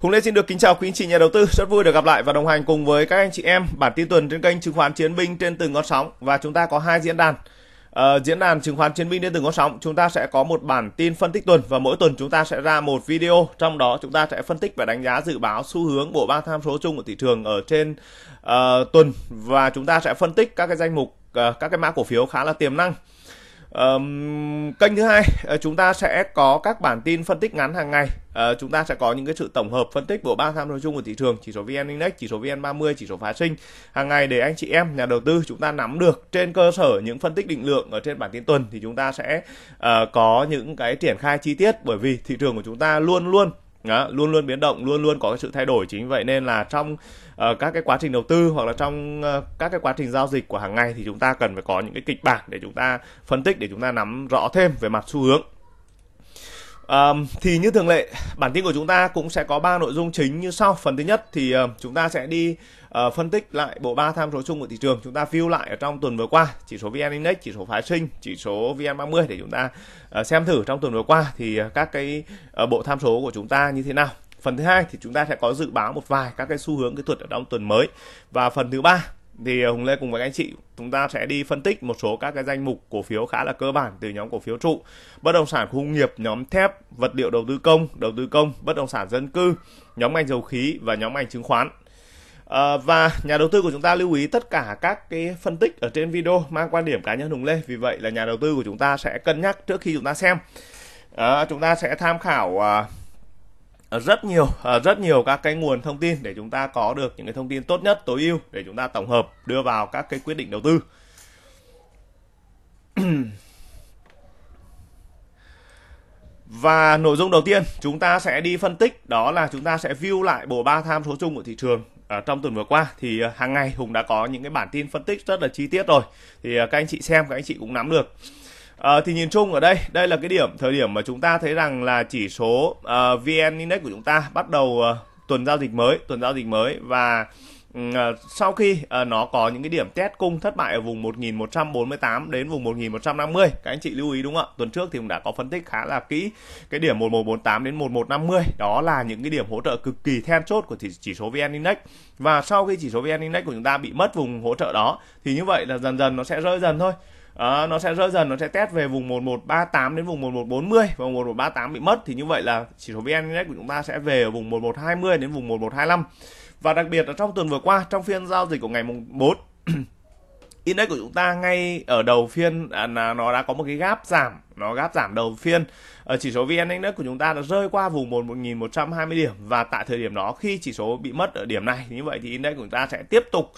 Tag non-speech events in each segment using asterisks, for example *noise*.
Hùng Lê xin được kính chào quý anh chị nhà đầu tư, rất vui được gặp lại và đồng hành cùng với các anh chị em bản tin tuần trên kênh chứng khoán Chiến binh trên từng con sóng và chúng ta có hai diễn đàn. Ờ, diễn đàn chứng khoán Chiến binh trên từng con sóng, chúng ta sẽ có một bản tin phân tích tuần và mỗi tuần chúng ta sẽ ra một video, trong đó chúng ta sẽ phân tích và đánh giá dự báo xu hướng bộ ba tham số chung của thị trường ở trên uh, tuần và chúng ta sẽ phân tích các cái danh mục uh, các cái mã cổ phiếu khá là tiềm năng. Um, kênh thứ hai ờ, chúng ta sẽ có các bản tin phân tích ngắn hàng ngày. Uh, chúng ta sẽ có những cái sự tổng hợp phân tích của ba tham số chung của thị trường chỉ số vn index chỉ số vn 30 chỉ số phái sinh. Hàng ngày để anh chị em nhà đầu tư chúng ta nắm được trên cơ sở những phân tích định lượng ở trên bản tin tuần thì chúng ta sẽ uh, có những cái triển khai chi tiết bởi vì thị trường của chúng ta luôn luôn đó, luôn luôn biến động luôn luôn có cái sự thay đổi. Chính vậy nên là trong uh, các cái quá trình đầu tư hoặc là trong uh, các cái quá trình giao dịch của hàng ngày thì chúng ta cần phải có những cái kịch bản để chúng ta phân tích để chúng ta nắm rõ thêm về mặt xu hướng. Um, thì như thường lệ bản tin của chúng ta cũng sẽ có ba nội dung chính như sau. Phần thứ nhất thì uh, chúng ta sẽ đi uh, phân tích lại bộ ba tham số chung của thị trường. Chúng ta view lại ở trong tuần vừa qua chỉ số vn index chỉ số phái sinh chỉ số vn 30 để chúng ta uh, xem thử trong tuần vừa qua thì uh, các cái uh, bộ tham số của chúng ta như thế nào. Phần thứ hai thì chúng ta sẽ có dự báo một vài các cái xu hướng kỹ thuật ở trong tuần mới. Và phần thứ ba thì ờ, Hùng Lê cùng với anh chị chúng ta sẽ đi phân tích một số các cái danh mục cổ phiếu khá là cơ bản từ nhóm cổ phiếu trụ. Bất động sản khu công nghiệp nhóm thép vật liệu đầu tư công đầu tư công bất động sản dân cư nhóm ngành dầu khí và nhóm ngành chứng khoán. À, và nhà đầu tư của chúng ta lưu ý tất cả các cái phân tích ở trên video mang quan điểm cá nhân Hùng Lê. Vì vậy là nhà đầu tư của chúng ta sẽ cân nhắc trước khi chúng ta xem. À, chúng ta sẽ tham khảo à, Ờ, rất nhiều ờ, rất nhiều các cái nguồn thông tin để chúng ta có được những cái thông tin tốt nhất tối ưu để chúng ta tổng hợp đưa vào các cái quyết định đầu tư. *clears throat* Và nội dung đầu tiên chúng ta sẽ đi phân tích đó là chúng ta sẽ view lại bộ ba tham số chung của thị trường ở trong tuần vừa qua. Thì à, hàng ngày Hùng đã có những cái bản tin phân tích rất là chi tiết rồi. Thì à, các anh chị xem các anh chị cũng nắm được. À, thì nhìn chung ở đây, đây là cái điểm thời điểm mà chúng ta thấy rằng là chỉ số ờ, uh, VN Index của chúng ta bắt đầu uh, tuần giao dịch mới, tuần giao dịch mới và uh, sau khi uh, nó có những cái điểm test cung thất bại ở vùng 1148 đến vùng 1150, các anh chị lưu ý đúng không ạ? Tuần trước thì cũng đã có phân tích khá là kỹ cái điểm 1148 đến 1150, đó là những cái điểm hỗ trợ cực kỳ then chốt của chỉ, chỉ số VN Index. Và sau khi chỉ số VN Index của chúng ta bị mất vùng hỗ trợ đó thì như vậy là dần dần nó sẽ rơi dần thôi à, nó sẽ rơi dần nó sẽ test về vùng 1138 đến vùng 1140 và vùng 1138 bị mất thì như vậy là chỉ số VN Index của chúng ta sẽ về ở vùng 1120 đến vùng 1125 và đặc biệt là trong tuần vừa qua trong phiên giao dịch của ngày mùng 4 *clears throat* index của chúng ta ngay ở đầu phiên à, là nó đã có một cái gap giảm nó gap giảm đầu phiên. Ở chỉ số VN Index của chúng ta đã rơi qua vùng 1120 điểm. Và tại thời điểm đó khi chỉ số bị mất ở điểm này như vậy thì index của chúng ta sẽ tiếp tục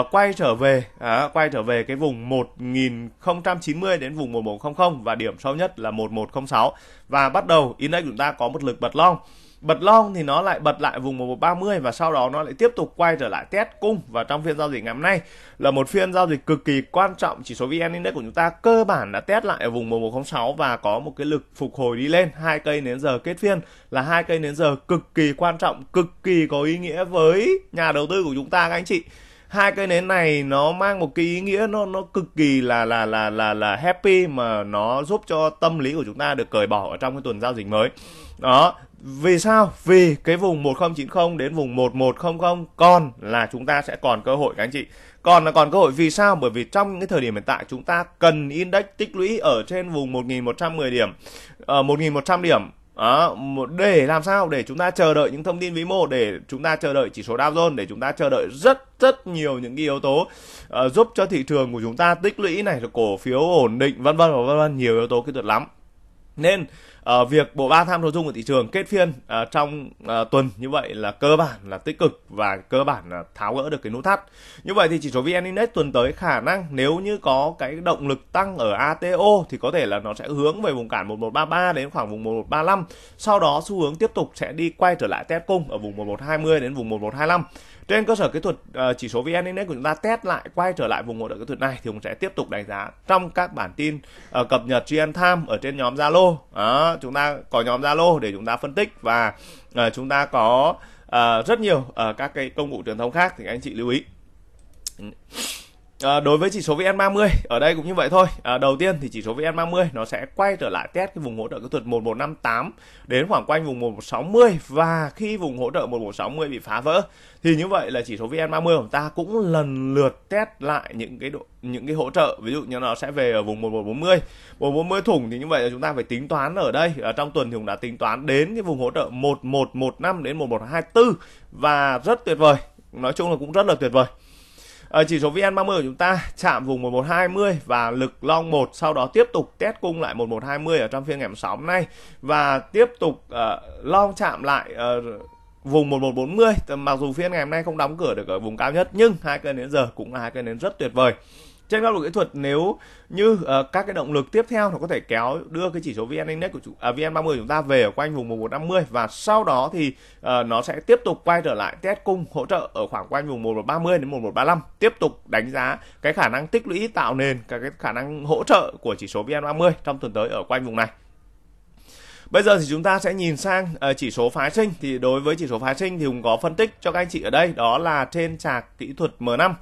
uh, quay trở về uh, quay trở về cái vùng 1090 đến vùng 1100 và điểm sâu nhất là 1106 và bắt đầu index của chúng ta có một lực bật long. Bật long thì nó lại bật lại vùng 1130 và sau đó nó lại tiếp tục quay trở lại test cung. Và trong phiên giao dịch ngày hôm nay là một phiên giao dịch cực kỳ quan trọng. Chỉ số VN Index của chúng ta cơ bản đã test lại ở vùng 1106 và có một cái lực phục hồi đi lên. Hai cây nến giờ kết phiên là hai cây nến giờ cực kỳ quan trọng cực kỳ có ý nghĩa với nhà đầu tư của chúng ta các anh chị hai cây nến này nó mang một cái ý nghĩa nó nó cực kỳ là là là là là happy mà nó giúp cho tâm lý của chúng ta được cởi bỏ ở trong cái tuần giao dịch mới đó vì sao? Vì cái vùng 1090 đến vùng 1100 còn là chúng ta sẽ còn cơ hội các anh chị. Còn là còn cơ hội vì sao? Bởi vì trong những cái thời điểm hiện tại chúng ta cần index tích lũy ở trên vùng 1110 điểm, ở uh, 1100 điểm Ờ, đó, để làm sao để chúng ta chờ đợi những thông tin vĩ mô để chúng ta chờ đợi chỉ số Dow Jones để chúng ta chờ đợi rất rất nhiều những cái yếu tố uh, giúp cho thị trường của chúng ta tích lũy này là cổ phiếu ổn định vân vân và vân vân nhiều yếu tố kỹ thuật lắm nên uh, việc bộ ba tham số chung của thị trường kết phiên uh, trong uh, tuần như vậy là cơ bản là tích cực và cơ bản là tháo gỡ được cái nút thắt. Như vậy thì chỉ số vn index tuần tới khả năng nếu như có cái động lực tăng ở ato thì có thể là nó sẽ hướng về vùng cản 1133 đến khoảng vùng 1135 sau đó xu hướng tiếp tục sẽ đi quay trở lại test cung ở vùng 1120 đến vùng 1125 trên cơ sở kỹ thuật uh, chỉ số VN Index của chúng ta test lại quay trở lại vùng hỗ trợ kỹ thuật này thì cũng sẽ tiếp tục đánh giá trong các bản tin uh, cập nhật GN Time ở trên nhóm Zalo. Đó, chúng ta có nhóm Zalo để chúng ta phân tích và uh, chúng ta có uh, rất nhiều uh, các cái công cụ truyền thông khác thì anh chị lưu ý. À, đối với chỉ số VN30 ở đây cũng như vậy thôi. À, đầu tiên thì chỉ số VN30 nó sẽ quay trở lại test cái vùng hỗ trợ kỹ thuật 1158 đến khoảng quanh vùng 1160 và khi vùng hỗ trợ 1160 bị phá vỡ thì như vậy là chỉ số VN30 của chúng ta cũng lần lượt test lại những cái độ những cái hỗ trợ. Ví dụ như nó sẽ về ở vùng 1140 1140 thủng thì như vậy là chúng ta phải tính toán ở đây. Ở trong tuần thì cũng đã tính toán đến cái vùng hỗ trợ 1115 đến 1124 và rất tuyệt vời. Nói chung là cũng rất là tuyệt vời ở chỉ số VN30 của chúng ta chạm vùng 1120 và lực long 1 sau đó tiếp tục test cung lại 1120 ở trong phiên ngày 6 hôm nay và tiếp tục uh, long chạm lại uh, vùng 1140 mặc dù phiên ngày hôm nay không đóng cửa được ở vùng cao nhất nhưng hai cây nến giờ cũng là hai cây nến rất tuyệt vời trên góc độ kỹ thuật nếu như uh, các cái động lực tiếp theo nó có thể kéo đưa cái chỉ số VN Index của chủ, à, VN30 của chúng ta về ở quanh vùng 1150 và sau đó thì uh, nó sẽ tiếp tục quay trở lại test cung hỗ trợ ở khoảng quanh vùng 1130 đến 1135 tiếp tục đánh giá cái khả năng tích lũy tạo nền các cái khả năng hỗ trợ của chỉ số VN30 trong tuần tới ở quanh vùng này. Bây giờ thì chúng ta sẽ nhìn sang uh, chỉ số phái sinh. Thì đối với chỉ số phái sinh thì cũng có phân tích cho các anh chị ở đây đó là trên chart kỹ thuật M5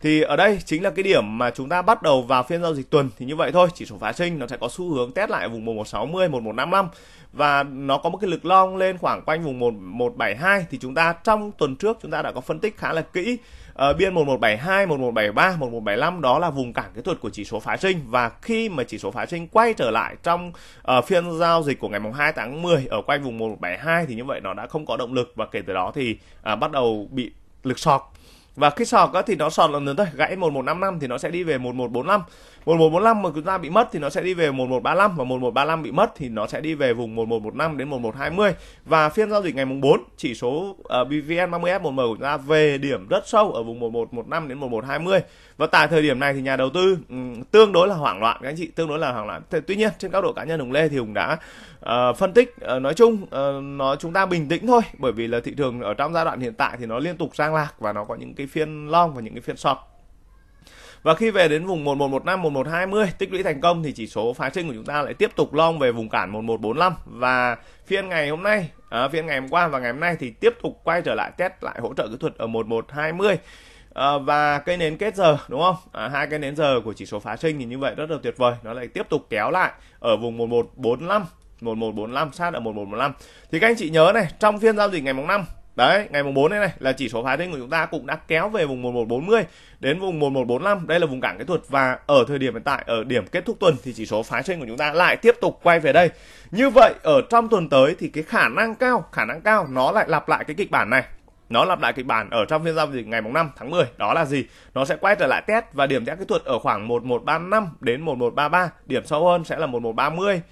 thì ở đây chính là cái điểm mà chúng ta bắt đầu vào phiên giao dịch tuần. Thì như vậy thôi chỉ số phái sinh nó sẽ có xu hướng test lại vùng 1160 1155 và nó có một cái lực long lên khoảng quanh vùng 1172 thì chúng ta trong tuần trước chúng ta đã có phân tích khá là kỹ. Ở biên 1172, 1173, 1175 đó là vùng cản kỹ thuật của chỉ số phái sinh và khi mà chỉ số phái sinh quay trở lại trong uh, phiên giao dịch của ngày mùng 2 tháng 10 ở quanh vùng 1172 thì như vậy nó đã không có động lực. Và kể từ đó thì uh, bắt đầu bị lực sọt và khi sọt á thì nó sọt lần nữa gãy 1155 thì nó sẽ đi về 1145 1145 mà chúng ta bị mất thì nó sẽ đi về 1135 và 1135 bị mất thì nó sẽ đi về vùng 1115 đến 1120 và phiên giao dịch ngày mùng 4 chỉ số uh, BVN 30 F1M của chúng ta về điểm rất sâu ở vùng 1115 đến 1120 và tại thời điểm này thì nhà đầu tư um, tương đối là hoảng loạn các anh chị tương đối là hoảng loạn. Tuy nhiên trên góc độ cá nhân Hùng Lê thì Hùng đã uh, phân tích uh, nói chung uh, nó chúng ta bình tĩnh thôi bởi vì là thị trường ở trong giai đoạn hiện tại thì nó liên tục sang lạc và nó có những cái phiên long và những cái phiên sọt và khi về đến vùng 1115 1120 tích lũy thành công thì chỉ số phá sinh của chúng ta lại tiếp tục long về vùng cản 1145 và phiên ngày hôm nay à, phiên ngày hôm qua và ngày hôm nay thì tiếp tục quay trở lại test lại hỗ trợ kỹ thuật ở 1120 À, và cây nến kết giờ đúng không? À, hai cây nến giờ của chỉ số phá sinh thì như vậy rất là tuyệt vời. Nó lại tiếp tục kéo lại ở vùng 1145 1145 sát ở 1115 thì các anh chị nhớ này trong phiên giao dịch ngày mùng 5 Đấy, ngày mùng 4 này này là chỉ số phái sinh của chúng ta cũng đã kéo về vùng 1140 đến vùng 1145. Đây là vùng cản kỹ thuật và ở thời điểm hiện tại ở điểm kết thúc tuần thì chỉ số phái sinh của chúng ta lại tiếp tục quay về đây. Như vậy ở trong tuần tới thì cái khả năng cao, khả năng cao nó lại lặp lại cái kịch bản này. Nó lặp lại kịch bản ở trong phiên giao dịch ngày mùng 5 tháng 10 đó là gì? Nó sẽ quay trở lại test và điểm test kỹ thuật ở khoảng 1135 đến 1133 điểm sâu hơn sẽ là 1130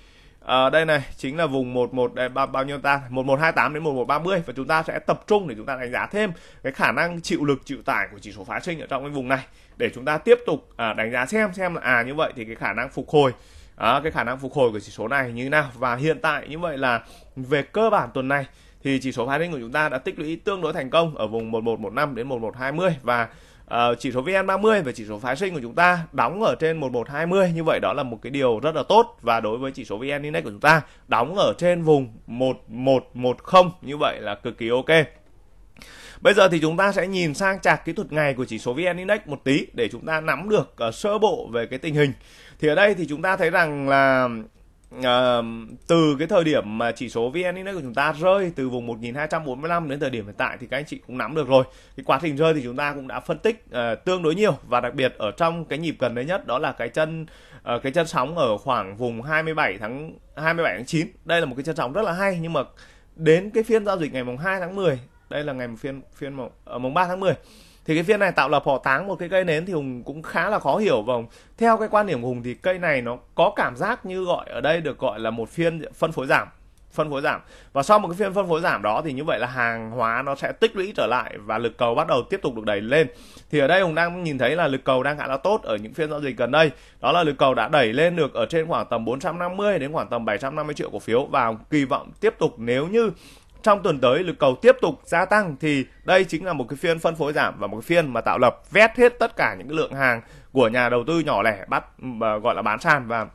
à, đây này chính là vùng 11 đây, bao, bao nhiêu ta? 1128 đến 1130 và chúng ta sẽ tập trung để chúng ta đánh giá thêm cái khả năng chịu lực chịu tải của chỉ số phá sinh ở trong cái vùng này. Để chúng ta tiếp tục à, đánh giá xem xem là à như vậy thì cái khả năng phục hồi à, cái khả năng phục hồi của chỉ số này như thế nào. Và hiện tại như vậy là về cơ bản tuần này thì chỉ số phá sinh của chúng ta đã tích lũy tương đối thành công ở vùng 1115 đến 1120 và uh, chỉ số VN30 và chỉ số phái sinh của chúng ta đóng ở trên 1120 như vậy đó là một cái điều rất là tốt và đối với chỉ số VN Index của chúng ta đóng ở trên vùng 1110 như vậy là cực kỳ ok. Bây giờ thì chúng ta sẽ nhìn sang chart kỹ thuật ngày của chỉ số VN Index một tí để chúng ta nắm được uh, sơ bộ về cái tình hình. Thì ở đây thì chúng ta thấy rằng là à, từ cái thời điểm mà chỉ số VN Index của chúng ta rơi từ vùng 1245 đến thời điểm hiện tại thì các anh chị cũng nắm được rồi. Cái quá trình rơi thì chúng ta cũng đã phân tích uh, tương đối nhiều và đặc biệt ở trong cái nhịp gần đấy nhất đó là cái chân uh, cái chân sóng ở khoảng vùng 27 tháng 27 tháng 9. Đây là một cái chân sóng rất là hay nhưng mà đến cái phiên giao dịch ngày mùng 2 tháng 10, đây là ngày phiên phiên mùng, uh, mùng 3 tháng 10 thì cái phiên này tạo lập họ táng một cái cây nến thì hùng cũng khá là khó hiểu. Và theo cái quan điểm của hùng thì cây này nó có cảm giác như gọi ở đây được gọi là một phiên phân phối giảm, phân phối giảm. Và sau một cái phiên phân phối giảm đó thì như vậy là hàng hóa nó sẽ tích lũy trở lại và lực cầu bắt đầu tiếp tục được đẩy lên. Thì ở đây hùng đang nhìn thấy là lực cầu đang khá là tốt ở những phiên giao dịch gần đây. Đó là lực cầu đã đẩy lên được ở trên khoảng tầm 450 đến khoảng tầm 750 triệu cổ phiếu. Và kỳ vọng tiếp tục nếu như trong tuần tới lực cầu tiếp tục gia tăng thì đây chính là một cái phiên phân phối giảm và một cái phiên mà tạo lập vét hết tất cả những cái lượng hàng của nhà đầu tư nhỏ lẻ bắt à, gọi là bán sàn. Và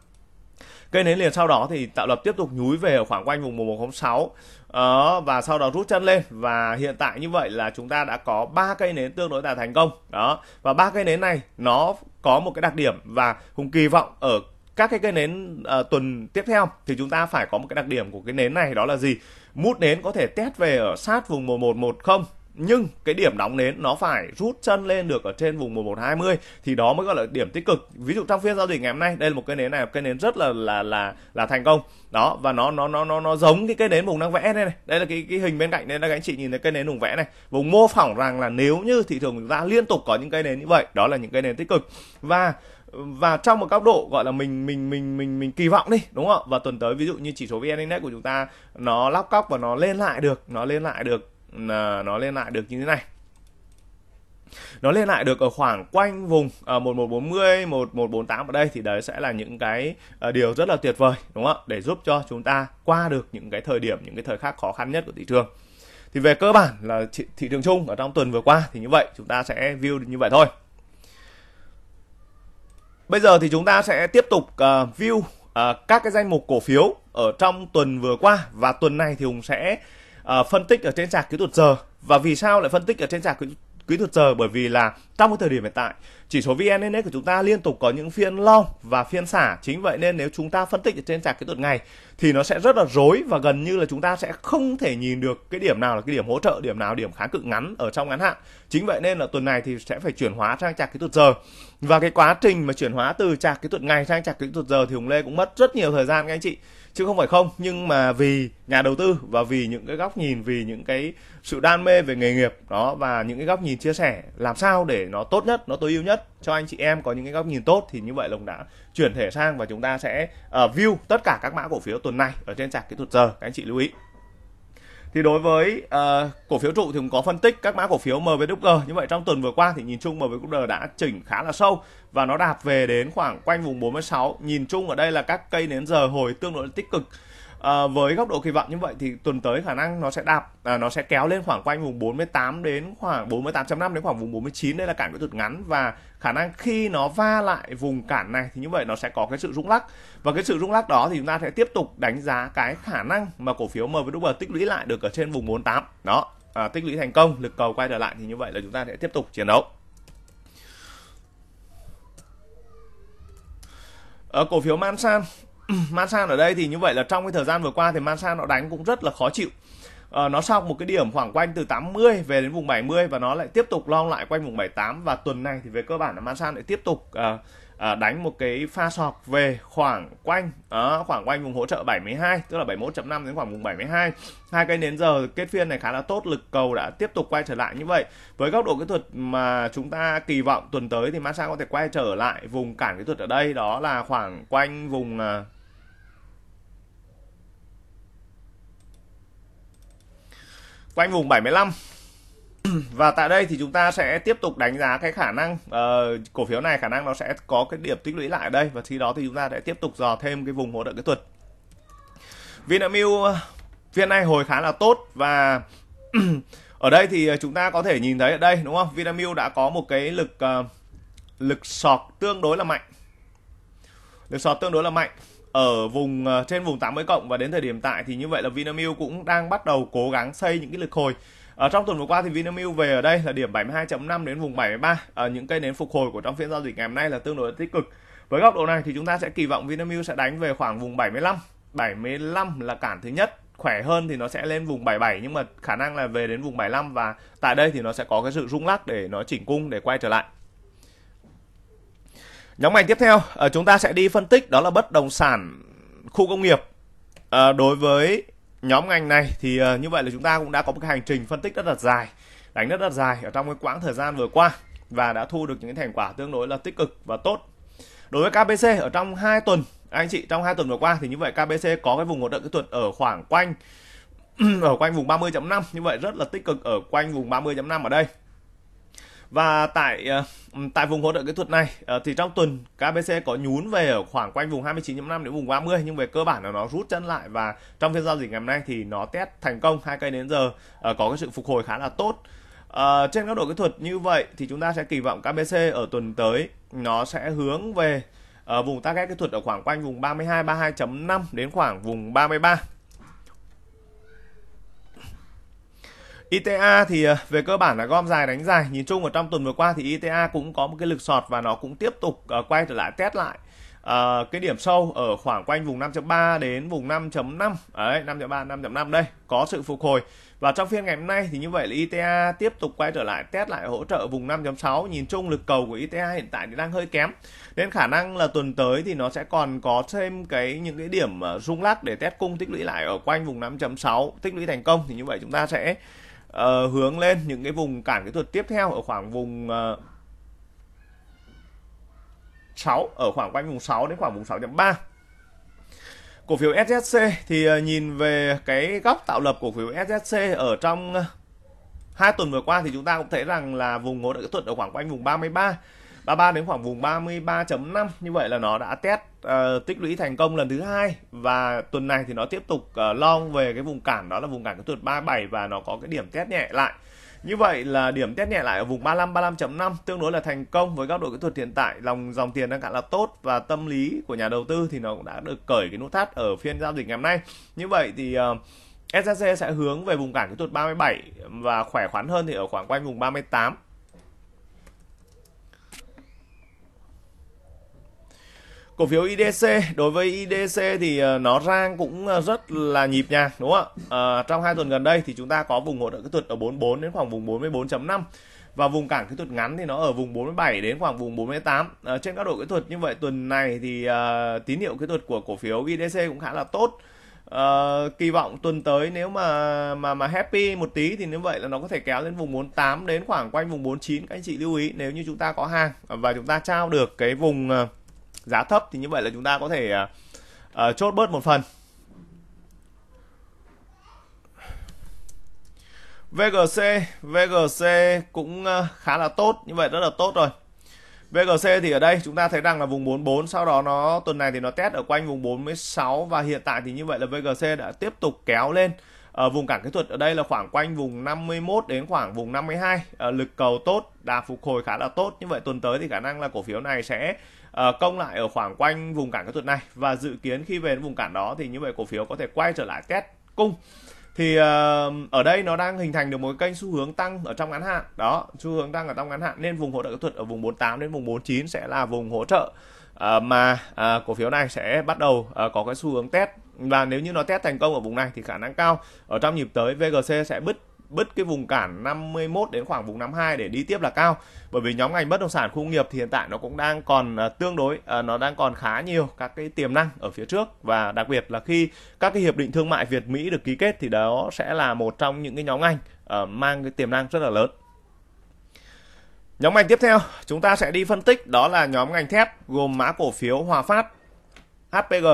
cây nến liền sau đó thì tạo lập tiếp tục nhúi về ở khoảng quanh vùng 1106 đó ờ, và sau đó rút chân lên. Và hiện tại như vậy là chúng ta đã có ba cây nến tương đối là thành công. Đó. Và ba cây nến này nó có một cái đặc điểm và hùng kỳ vọng ở các cái cây nến uh, tuần tiếp theo thì chúng ta phải có một cái đặc điểm của cái nến này đó là gì? Mút nến có thể test về ở sát vùng 1110 nhưng cái điểm đóng nến nó phải rút chân lên được ở trên vùng 1120 thì đó mới gọi là điểm tích cực. Ví dụ trong phiên giao dịch ngày hôm nay, đây là một cây nến này cây nến rất là là là là thành công. Đó, và nó nó nó nó nó giống cái cây nến vùng đang vẽ đây này. Đây là cái cái hình bên cạnh đây là các anh chị nhìn thấy cây nến vùng vẽ này. Vùng mô phỏng rằng là nếu như thị trường chúng ta liên tục có những cây nến như vậy, đó là những cây nến tích cực. Và và trong một góc độ gọi là mình mình mình mình mình kỳ vọng đi đúng không và tuần tới ví dụ như chỉ số vn index của chúng ta nó lóc cóc và nó lên lại được nó lên lại được à, nó lên lại được như thế này nó lên lại được ở khoảng quanh vùng uh, 1140, 1148 ở đây thì đấy sẽ là những cái uh, điều rất là tuyệt vời đúng không ạ? Để giúp cho chúng ta qua được những cái thời điểm, những cái thời khắc khó khăn nhất của thị trường. Thì về cơ bản là thị, thị trường chung ở trong tuần vừa qua thì như vậy chúng ta sẽ view như vậy thôi. Bây giờ thì chúng ta sẽ tiếp tục uh, view uh, các cái danh mục cổ phiếu ở trong tuần vừa qua. Và tuần này thì Hùng sẽ uh, phân tích ở trên sạc kỹ thuật giờ. Và vì sao lại phân tích ở trên sạc kỹ thuật giờ? Bởi vì là trong cái thời điểm hiện tại chỉ số VN Index của chúng ta liên tục có những phiên long và phiên xả. Chính vậy nên nếu chúng ta phân tích ở trên chart kỹ thuật ngày thì nó sẽ rất là rối và gần như là chúng ta sẽ không thể nhìn được cái điểm nào là cái điểm hỗ trợ, điểm nào điểm kháng cự ngắn ở trong ngắn hạn. Chính vậy nên là tuần này thì sẽ phải chuyển hóa sang chart kỹ thuật giờ. Và cái quá trình mà chuyển hóa từ chart kỹ thuật ngày sang chart kỹ thuật giờ thì hùng lê cũng mất rất nhiều thời gian các anh chị. Chứ không phải không, nhưng mà vì nhà đầu tư và vì những cái góc nhìn, vì những cái sự đam mê về nghề nghiệp, đó, và những cái góc nhìn chia sẻ làm sao để nó tốt nhất, nó tối ưu nhất cho anh chị em có những cái góc nhìn tốt thì như vậy lồng đã chuyển thể sang và chúng ta sẽ uh, view tất cả các mã cổ phiếu tuần này ở trên chart kỹ thuật giờ các anh chị lưu ý. Thì đối với uh, cổ phiếu trụ thì cũng có phân tích các mã cổ phiếu MVWG như vậy trong tuần vừa qua thì nhìn chung MVWG đã chỉnh khá là sâu và nó đạt về đến khoảng quanh vùng 46 nhìn chung ở đây là các cây nến giờ hồi tương đối tích cực à, với góc độ kỳ vọng như vậy thì tuần tới khả năng nó sẽ đạp à, nó sẽ kéo lên khoảng quanh vùng 48 đến khoảng 48.5 đến khoảng vùng 49 đây là cản kỹ thuật ngắn và khả năng khi nó va lại vùng cản này thì như vậy nó sẽ có cái sự rung lắc. Và cái sự rung lắc đó thì chúng ta sẽ tiếp tục đánh giá cái khả năng mà cổ phiếu MVW tích lũy lại được ở trên vùng 48 đó à, tích lũy thành công lực cầu quay trở lại thì như vậy là chúng ta sẽ tiếp tục chiến đấu. Ở cổ phiếu Mansan. *clears throat* Man San ở đây thì như vậy là trong cái thời gian vừa qua thì Man San nó đánh cũng rất là khó chịu. Uh, nó sau một cái điểm khoảng quanh từ 80 về đến vùng 70 và nó lại tiếp tục long lại quanh vùng 78 và tuần này thì về cơ bản là Man San lại tiếp tục uh, à, đánh một cái pha sọc về khoảng quanh đó, khoảng quanh vùng hỗ trợ 72 tức là 71.5 đến khoảng vùng 72 hai. Cây nến giờ kết phiên này khá là tốt lực cầu đã tiếp tục quay trở lại như vậy. Với góc độ kỹ thuật mà chúng ta kỳ vọng tuần tới thì massage có thể quay trở lại vùng cản kỹ thuật ở đây đó là khoảng quanh vùng uh, quanh vùng 75 *clears throat* và tại đây thì chúng ta sẽ tiếp tục đánh giá cái khả năng uh, cổ phiếu này khả năng nó sẽ có cái điểm tích lũy lại ở đây. Và khi đó thì chúng ta sẽ tiếp tục dò thêm cái vùng hỗ trợ kỹ thuật. Vinamilk ờ, phiên này hồi khá là tốt. Và *clears throat* ở đây thì chúng ta có thể nhìn thấy ở đây đúng không? Vinamilk đã có một cái lực uh, lực sọt tương đối là mạnh. Lực sọt tương đối là mạnh ở vùng uh, trên vùng 80 cộng. Và đến thời điểm tại thì như vậy là Vinamilk cũng đang bắt đầu cố gắng xây những cái lực hồi ở trong tuần vừa qua thì Vinamilk về ở đây là điểm 72.5 đến vùng 73 ở ờ, những cây nến phục hồi của trong phiên giao dịch ngày hôm nay là tương đối tích cực. Với góc độ này thì chúng ta sẽ kỳ vọng Vinamilk sẽ đánh về khoảng vùng 75 75 là cản thứ nhất. Khỏe hơn thì nó sẽ lên vùng 77 nhưng mà khả năng là về đến vùng 75 và tại đây thì nó sẽ có cái sự rung lắc để nó chỉnh cung để quay trở lại. Nhóm ngành tiếp theo ờ, chúng ta sẽ đi phân tích đó là bất động sản khu công nghiệp. À, đối với nhóm ngành này thì uh, như vậy là chúng ta cũng đã có một cái hành trình phân tích rất là dài đánh rất là dài ở trong cái quãng thời gian vừa qua và đã thu được những cái thành quả tương đối là tích cực và tốt. Đối với KBC ở trong 2 tuần anh chị trong 2 tuần vừa qua thì như vậy KBC có cái vùng hỗ trợ kỹ thuật ở khoảng quanh *clears throat* ở quanh vùng 30.5 như vậy rất là tích cực ở quanh vùng 30.5 ở đây và tại ờ, tại vùng hỗ trợ kỹ thuật này ờ, thì trong tuần KBC có nhún về ở khoảng quanh vùng 29.5 đến vùng 30 nhưng về cơ bản là nó rút chân lại và trong phiên giao dịch ngày hôm nay thì nó test thành công hai cây đến giờ ờ, có cái sự phục hồi khá là tốt. À, trên góc độ kỹ thuật như vậy thì chúng ta sẽ kỳ vọng KBC ở tuần tới nó sẽ hướng về ở vùng target kỹ thuật ở khoảng quanh vùng 32 32.5 đến khoảng vùng 33 ITA thì ờ, về cơ bản là gom dài đánh dài. Nhìn chung ở trong tuần vừa qua thì ITA cũng có một cái lực sọt và nó cũng tiếp tục ờ, quay trở lại test lại uh, cái điểm sâu ở khoảng quanh vùng 5.3 đến vùng 5.5 đấy 5.3 5.5 đây có sự phục hồi. Và trong phiên ngày hôm nay thì như vậy là ITA tiếp tục quay trở lại test lại hỗ trợ vùng 5.6 nhìn chung lực cầu của ITA hiện tại thì đang hơi kém nên khả năng là tuần tới thì nó sẽ còn có thêm cái những cái điểm rung lắc để test cung tích lũy lại ở quanh vùng 5.6 tích lũy thành công thì như vậy chúng ta sẽ uh, hướng lên những cái vùng cản kỹ thuật tiếp theo ở khoảng vùng ờ, uh, 6 ở khoảng quanh vùng 6 đến khoảng vùng 6.3 cổ phiếu SSC thì ờ, nhìn về cái góc tạo lập cổ phiếu SSC ở trong ờ, hai tuần vừa qua thì chúng ta cũng thấy rằng là vùng hỗ trợ kỹ thuật ở khoảng quanh vùng 33 33 đến khoảng vùng 33.5 như vậy là nó đã test uh, tích lũy thành công lần thứ hai. Và tuần này thì nó tiếp tục uh, long về cái vùng cản. Đó là vùng cản kỹ thuật 37 và nó có cái điểm test nhẹ lại. Như vậy là điểm test nhẹ lại ở vùng 35 35.5 tương đối là thành công với góc độ kỹ thuật hiện tại, lòng dòng tiền đang khá là tốt và tâm lý của nhà đầu tư thì nó cũng đã được cởi cái nút thắt ở phiên giao dịch ngày hôm nay. Như vậy thì ờ, uh, SSC sẽ hướng về vùng cản kỹ thuật 37 và khỏe khoắn hơn thì ở khoảng quanh vùng 38 cổ phiếu IDC đối với IDC thì ờ, nó rang cũng ờ, rất là nhịp nhàng đúng không ạ? À, trong hai tuần gần đây thì chúng ta có vùng hỗ trợ kỹ thuật ở 44 đến khoảng vùng 44.5 và vùng cản kỹ thuật ngắn thì nó ở vùng 47 đến khoảng vùng 48 à, trên các độ kỹ thuật như vậy tuần này thì à, tín hiệu kỹ thuật của cổ phiếu IDC cũng khá là tốt. Uh, kỳ vọng tuần tới nếu mà mà mà happy một tí thì như vậy là nó có thể kéo lên vùng 48 đến khoảng quanh vùng 49 các anh chị lưu ý nếu như chúng ta có hàng và chúng ta trao được cái vùng uh, giá thấp thì như vậy là chúng ta có thể uh, chốt bớt một phần. VGC VGC cũng uh, khá là tốt như vậy rất là tốt rồi. VGC thì ở đây chúng ta thấy rằng là vùng 44 sau đó nó tuần này thì nó test ở quanh vùng 46 và hiện tại thì như vậy là VGC đã tiếp tục kéo lên ở vùng cản kỹ thuật ở đây là khoảng quanh vùng 51 đến khoảng vùng 52 à, ờ, lực cầu tốt đà phục hồi khá là tốt như vậy tuần tới thì khả năng là cổ phiếu này sẽ uh, công lại ở khoảng quanh vùng cản kỹ thuật này. Và dự kiến khi về đến vùng cản đó thì như vậy cổ phiếu có thể quay trở lại test cung. Thì uh, ở đây nó đang hình thành được một kênh xu hướng tăng ở trong ngắn hạn. Đó xu hướng tăng ở trong ngắn hạn. Nên vùng hỗ trợ kỹ thuật ở vùng 48 đến vùng 49 sẽ là vùng hỗ trợ. Uh, mà uh, cổ phiếu này sẽ bắt đầu uh, có cái xu hướng test. Và nếu như nó test thành công ở vùng này thì khả năng cao. Ở trong nhịp tới VGC sẽ bứt bứt cái vùng cản 51 đến khoảng vùng 52 để đi tiếp là cao. Bởi vì nhóm ngành bất động sản khu công nghiệp thì hiện tại nó cũng đang còn à, tương đối à, nó đang còn khá nhiều các cái tiềm năng ở phía trước. Và đặc biệt là khi các cái hiệp định thương mại Việt Mỹ được ký kết thì đó sẽ là một trong những cái nhóm ngành à, mang cái tiềm năng rất là lớn. Nhóm ngành tiếp theo chúng ta sẽ đi phân tích đó là nhóm ngành thép gồm mã cổ phiếu Hòa Phát, HPG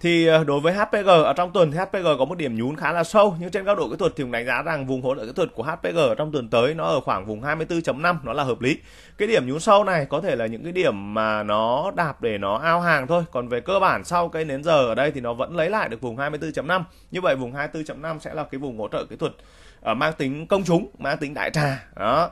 thì ờ, đối với HPG ở trong tuần thì HPG có một điểm nhún khá là sâu nhưng trên góc độ kỹ thuật thì cũng đánh giá rằng vùng hỗ trợ kỹ thuật của HPG ở trong tuần tới nó ở khoảng vùng 24.5 nó là hợp lý. Cái điểm nhún sâu này có thể là những cái điểm mà nó đạp để nó ao hàng thôi, còn về cơ bản sau cây nến giờ ở đây thì nó vẫn lấy lại được vùng 24.5. Như vậy vùng 24.5 sẽ là cái vùng hỗ trợ kỹ thuật ở mang tính công chúng, mang tính đại trà. Đó.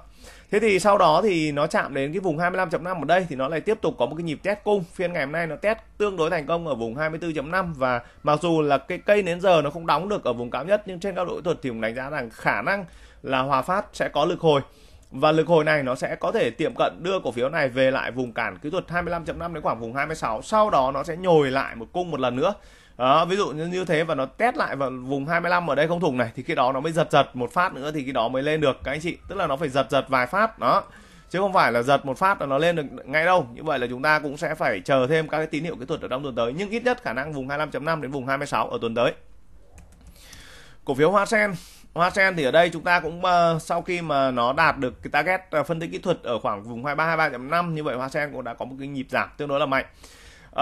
Thế thì sau đó thì nó chạm đến cái vùng 25.5 ở đây thì nó lại tiếp tục có một cái nhịp test cung. Phiên ngày hôm nay nó test tương đối thành công ở vùng 24.5 và mặc dù là cái cây nến giờ nó không đóng được ở vùng cao nhất, nhưng trên cao độ thuật thì cũng đánh giá rằng khả năng là Hòa Phát sẽ có lực hồi và lực hồi này nó sẽ có thể tiệm cận đưa cổ phiếu này về lại vùng cản kỹ thuật 25.5 đến khoảng vùng 26 sau đó nó sẽ nhồi lại một cung một lần nữa. Đó, ví dụ như như thế và nó test lại vào vùng 25 ở đây không thủng này thì khi đó nó mới giật giật một phát nữa thì khi đó mới lên được các anh chị. Tức là nó phải giật giật vài phát đó. Chứ không phải là giật một phát là nó lên được ngay đâu. Như vậy là chúng ta cũng sẽ phải chờ thêm các cái tín hiệu kỹ thuật ở trong tuần tới. Nhưng ít nhất khả năng vùng 25.5 đến vùng 26 ở tuần tới. Cổ phiếu hoa sen hoa sen thì ở đây chúng ta cũng uh, sau khi mà nó đạt được cái target uh, phân tích kỹ thuật ở khoảng vùng 23 23.5 như vậy hoa sen cũng đã có một cái nhịp giảm tương đối là mạnh.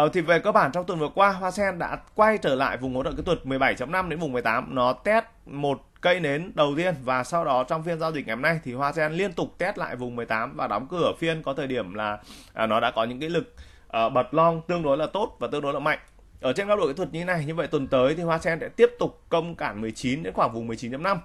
Uh, thì về cơ bản trong tuần vừa qua Hoa Sen đã quay trở lại vùng hỗ trợ kỹ thuật 17.5 đến vùng 18 nó test một cây nến đầu tiên và sau đó trong phiên giao dịch ngày hôm nay thì Hoa Sen liên tục test lại vùng 18 và đóng cửa phiên có thời điểm là uh, nó đã có những cái lực uh, bật long tương đối là tốt và tương đối là mạnh ở trên góc độ kỹ thuật như thế này như vậy tuần tới thì Hoa Sen sẽ tiếp tục công cản 19 đến khoảng vùng 19.5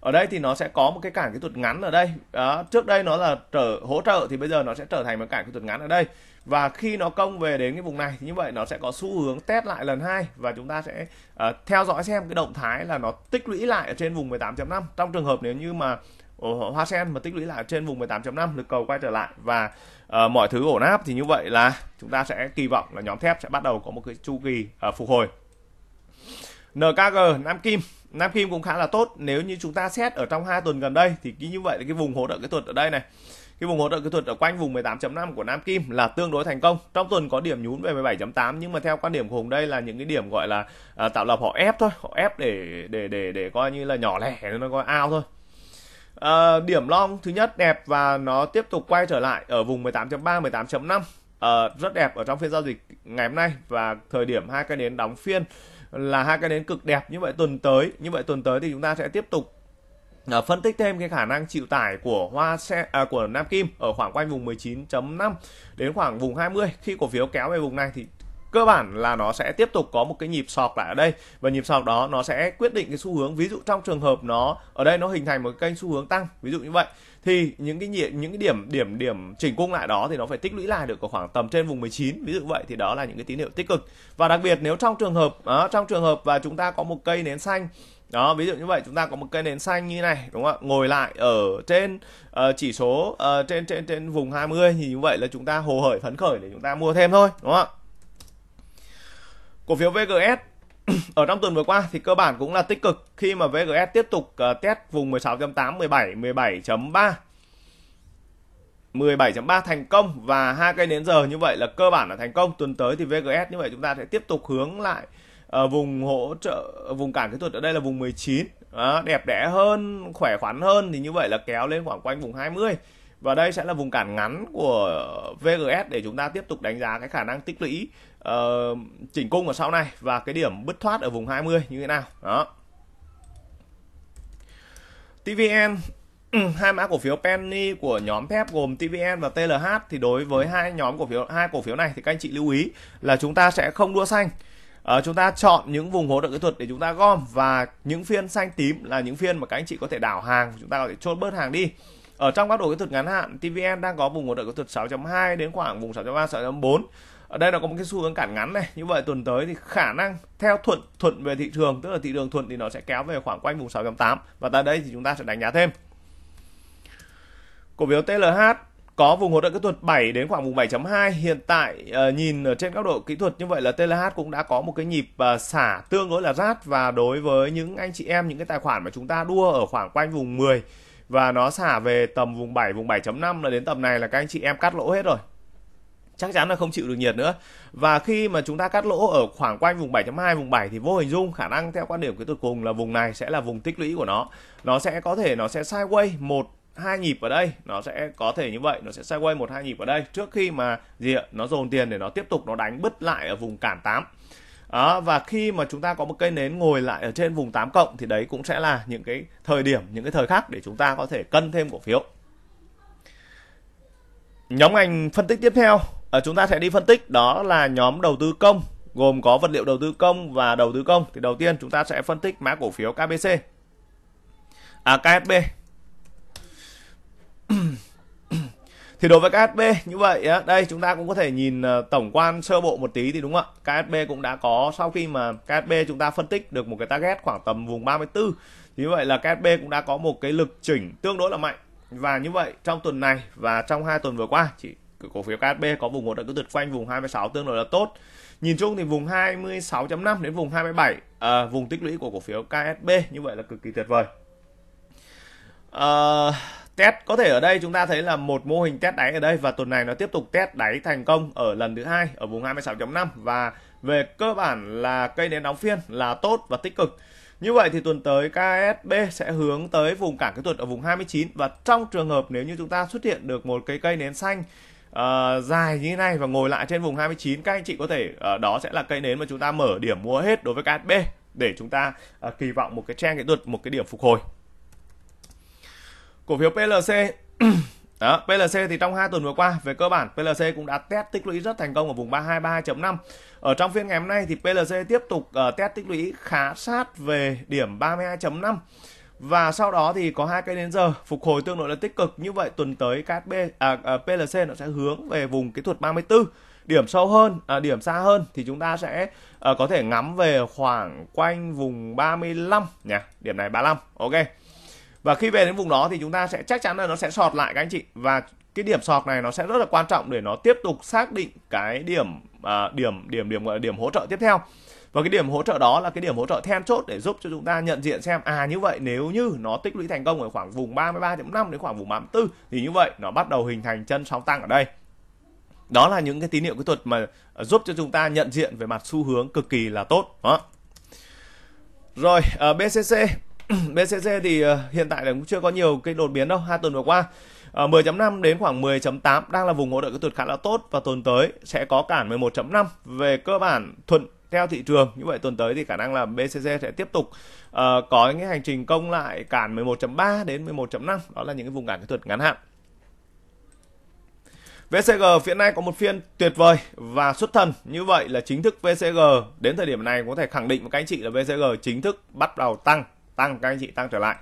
ở đây thì nó sẽ có một cái cản kỹ thuật ngắn ở đây. Đó, trước đây nó là trở hỗ trợ thì bây giờ nó sẽ trở thành một cản kỹ thuật ngắn ở đây. Và khi nó công về đến cái vùng này thì như vậy nó sẽ có xu hướng test lại lần hai và chúng ta sẽ uh, theo dõi xem cái động thái là nó tích lũy lại ở trên vùng 18.5 trong trường hợp nếu như mà ờ, hoa sen mà tích lũy lại trên vùng 18.5 lực cầu quay trở lại và uh, mọi thứ ổn áp thì như vậy là chúng ta sẽ kỳ vọng là nhóm thép sẽ bắt đầu có một cái chu kỳ uh, phục hồi. NKG Nam Kim. Nam Kim cũng khá là tốt. Nếu như chúng ta xét ở trong hai tuần gần đây thì như vậy là cái vùng hỗ trợ kỹ thuật ở đây này. Cái vùng hỗ trợ kỹ thuật ở quanh vùng 18.5 của Nam Kim là tương đối thành công. Trong tuần có điểm nhún về 17.8 nhưng mà theo quan điểm của Hùng đây là những cái điểm gọi là à, tạo lập họ ép thôi. Họ ép để để để để coi như là nhỏ lẻ nó coi ao thôi à, điểm long thứ nhất đẹp và nó tiếp tục quay trở lại ở vùng 18.3 18.5 à, rất đẹp ở trong phiên giao dịch ngày hôm nay và thời điểm hai cái nến đóng phiên là hai cái nến cực đẹp như vậy tuần tới. Như vậy tuần tới thì chúng ta sẽ tiếp tục à, phân tích thêm cái khả năng chịu tải của hoa xe à, của Nam Kim ở khoảng quanh vùng 19.5 đến khoảng vùng 20 khi cổ phiếu kéo về vùng này thì cơ bản là nó sẽ tiếp tục có một cái nhịp sọt lại ở đây. Và nhịp sọt đó nó sẽ quyết định cái xu hướng. Ví dụ trong trường hợp nó ở đây nó hình thành một kênh xu hướng tăng ví dụ như vậy thì những cái nhịp, những cái điểm điểm điểm chỉnh cung lại đó thì nó phải tích lũy lại được ở khoảng tầm trên vùng 19 ví dụ vậy thì đó là những cái tín hiệu tích cực. Và đặc biệt nếu trong trường hợp đó, trong trường hợp và chúng ta có một cây nến xanh đó ví dụ như vậy chúng ta có một cây nến xanh như này đúng không ạ? Ngồi lại ở trên uh, chỉ số uh, trên trên trên vùng 20 thì như vậy là chúng ta hồ hởi phấn khởi để chúng ta mua thêm thôi đúng không ạ? Cổ phiếu VGS *clears throat* ở trong tuần vừa qua thì cơ bản cũng là tích cực khi mà VGS tiếp tục uh, test vùng 16.8 17 17.3 17.3 thành công và hai cây nến giờ như vậy là cơ bản là thành công. Tuần tới thì VGS như vậy chúng ta sẽ tiếp tục hướng lại uh, vùng hỗ trợ vùng cản kỹ thuật ở đây là vùng 19 đó, đẹp đẽ hơn khỏe khoắn hơn thì như vậy là kéo lên khoảng quanh vùng 20 và đây sẽ là vùng cản ngắn của VGS để chúng ta tiếp tục đánh giá cái khả năng tích lũy uh, chỉnh cung ở sau này và cái điểm bứt thoát ở vùng 20 như thế nào. Đó. TVN *clears throat* hai mã cổ phiếu penny của nhóm thép gồm TVN và TLH thì đối với hai nhóm cổ phiếu hai cổ phiếu này thì các anh chị lưu ý là chúng ta sẽ không đua xanh. À, chúng ta chọn những vùng hỗ trợ kỹ thuật để chúng ta gom và những phiên xanh tím là những phiên mà các anh chị có thể đảo hàng chúng ta có thể chốt bớt hàng đi. Ở trong các đồ kỹ thuật ngắn hạn TVN đang có vùng hỗ trợ kỹ thuật 6.2 đến khoảng vùng 6.3 6.4 ở đây là có một cái xu hướng cản ngắn này. Như vậy tuần tới thì khả năng theo thuận thuận về thị trường tức là thị trường thuận thì nó sẽ kéo về khoảng quanh vùng 6.8 và tại đây thì chúng ta sẽ đánh giá thêm. Cổ phiếu TLH có vùng hỗ trợ kỹ thuật 7 đến khoảng vùng 7.2 hiện tại uh, nhìn ở trên góc độ kỹ thuật như vậy là TLH cũng đã có một cái nhịp uh, xả tương đối là rát. Và đối với những anh chị em những cái tài khoản mà chúng ta đua ở khoảng quanh vùng 10 và nó xả về tầm vùng 7 vùng 7.5 là đến tầm này là các anh chị em cắt lỗ hết rồi chắc chắn là không chịu được nhiệt nữa. Và khi mà chúng ta cắt lỗ ở khoảng quanh vùng 7.2 vùng 7 thì vô hình dung khả năng theo quan điểm kỹ thuật cùng là vùng này sẽ là vùng tích lũy của nó. Nó sẽ có thể nó sẽ sideways một hai nhịp ở đây. Nó sẽ có thể như vậy nó sẽ sideways một hai nhịp ở đây. Trước khi mà gì ạ? Nó dồn tiền để nó tiếp tục nó đánh bứt lại ở vùng cản 8 đó, và khi mà chúng ta có một cây nến ngồi lại ở trên vùng 8 cộng thì đấy cũng sẽ là những cái thời điểm những cái thời khắc để chúng ta có thể cân thêm cổ phiếu. Nhóm ngành phân tích tiếp theo à, chúng ta sẽ đi phân tích. Đó là nhóm đầu tư công gồm có vật liệu đầu tư công và đầu tư công. Thì đầu tiên chúng ta sẽ phân tích mã cổ phiếu KBC à KSB *clears throat* thì đối với KSB như vậy đây chúng ta cũng có thể nhìn ờ, tổng quan sơ bộ một tí thì đúng không ạ? KSB cũng đã có sau khi mà KSB chúng ta phân tích được một cái target khoảng tầm vùng 34 thì như vậy là KSB cũng đã có một cái lực chỉnh tương đối là mạnh. Và như vậy trong tuần này và trong hai tuần vừa qua chỉ cổ phiếu KSB có vùng hỗ trợ kỹ thuật quanh vùng 26 tương đối là tốt. Nhìn chung thì vùng 26.5 đến vùng 27 à, vùng tích lũy của cổ phiếu KSB như vậy là cực kỳ tuyệt vời. À, test có thể ở đây chúng ta thấy là một mô hình test đáy ở đây và tuần này nó tiếp tục test đáy thành công ở lần thứ hai ở vùng 26.5 và về cơ bản là cây nến đóng phiên là tốt và tích cực. Như vậy thì tuần tới KSB sẽ hướng tới vùng cản kỹ thuật ở vùng 29 và trong trường hợp nếu như chúng ta xuất hiện được một cái cây nến xanh uh, dài như thế này và ngồi lại trên vùng 29 các anh chị có thể uh, đó sẽ là cây nến mà chúng ta mở điểm mua hết đối với KSB để chúng ta uh, kỳ vọng một cái trang kỹ thuật một cái điểm phục hồi cổ phiếu PLC *clears throat* đó, PLC thì trong hai tuần vừa qua về cơ bản PLC cũng đã test tích lũy rất thành công ở vùng 32 32.5. Ở trong phiên ngày hôm nay thì PLC tiếp tục uh, test tích lũy khá sát về điểm 32.5 và sau đó thì có hai cây nến giờ phục hồi tương đối là tích cực. Như vậy tuần tới KSB à, à, PLC nó sẽ hướng về vùng kỹ thuật 34 điểm sâu hơn à, điểm xa hơn thì chúng ta sẽ à, có thể ngắm về khoảng quanh vùng 35 nhỉ điểm này 35 ok. Và khi về đến vùng đó thì chúng ta sẽ chắc chắn là nó sẽ sọt lại các anh chị. Và cái điểm sọt này nó sẽ rất là quan trọng để nó tiếp tục xác định cái điểm à, điểm điểm điểm gọi là điểm hỗ trợ tiếp theo và cái điểm hỗ trợ đó là cái điểm hỗ trợ then chốt để giúp cho chúng ta nhận diện xem à như vậy nếu như nó tích lũy thành công ở khoảng vùng 33.5 đến khoảng vùng 34 thì như vậy nó bắt đầu hình thành chân sóng tăng ở đây. Đó là những cái tín hiệu kỹ thuật mà giúp cho chúng ta nhận diện về mặt xu hướng cực kỳ là tốt đó. Rồi ờ, BCC BCC *clears throat* thì uh, hiện tại là cũng chưa có nhiều cái đột biến đâu. Hai tuần vừa qua ờ, uh, 10.5 đến khoảng 10.8 đang là vùng hỗ trợ kỹ thuật khá là tốt và tuần tới sẽ có cản 11.5 về cơ bản thuận theo thị trường. Như vậy tuần tới thì khả năng là BCC sẽ tiếp tục uh, có những hành trình công lại cản 11.3 đến 11.5 đó là những cái vùng cản kỹ thuật ngắn hạn. VCG hiện nay có một phiên tuyệt vời và xuất thần. Như vậy là chính thức VCG đến thời điểm này có thể khẳng định với các anh chị là VCG chính thức bắt đầu tăng tăng các anh chị tăng trở lại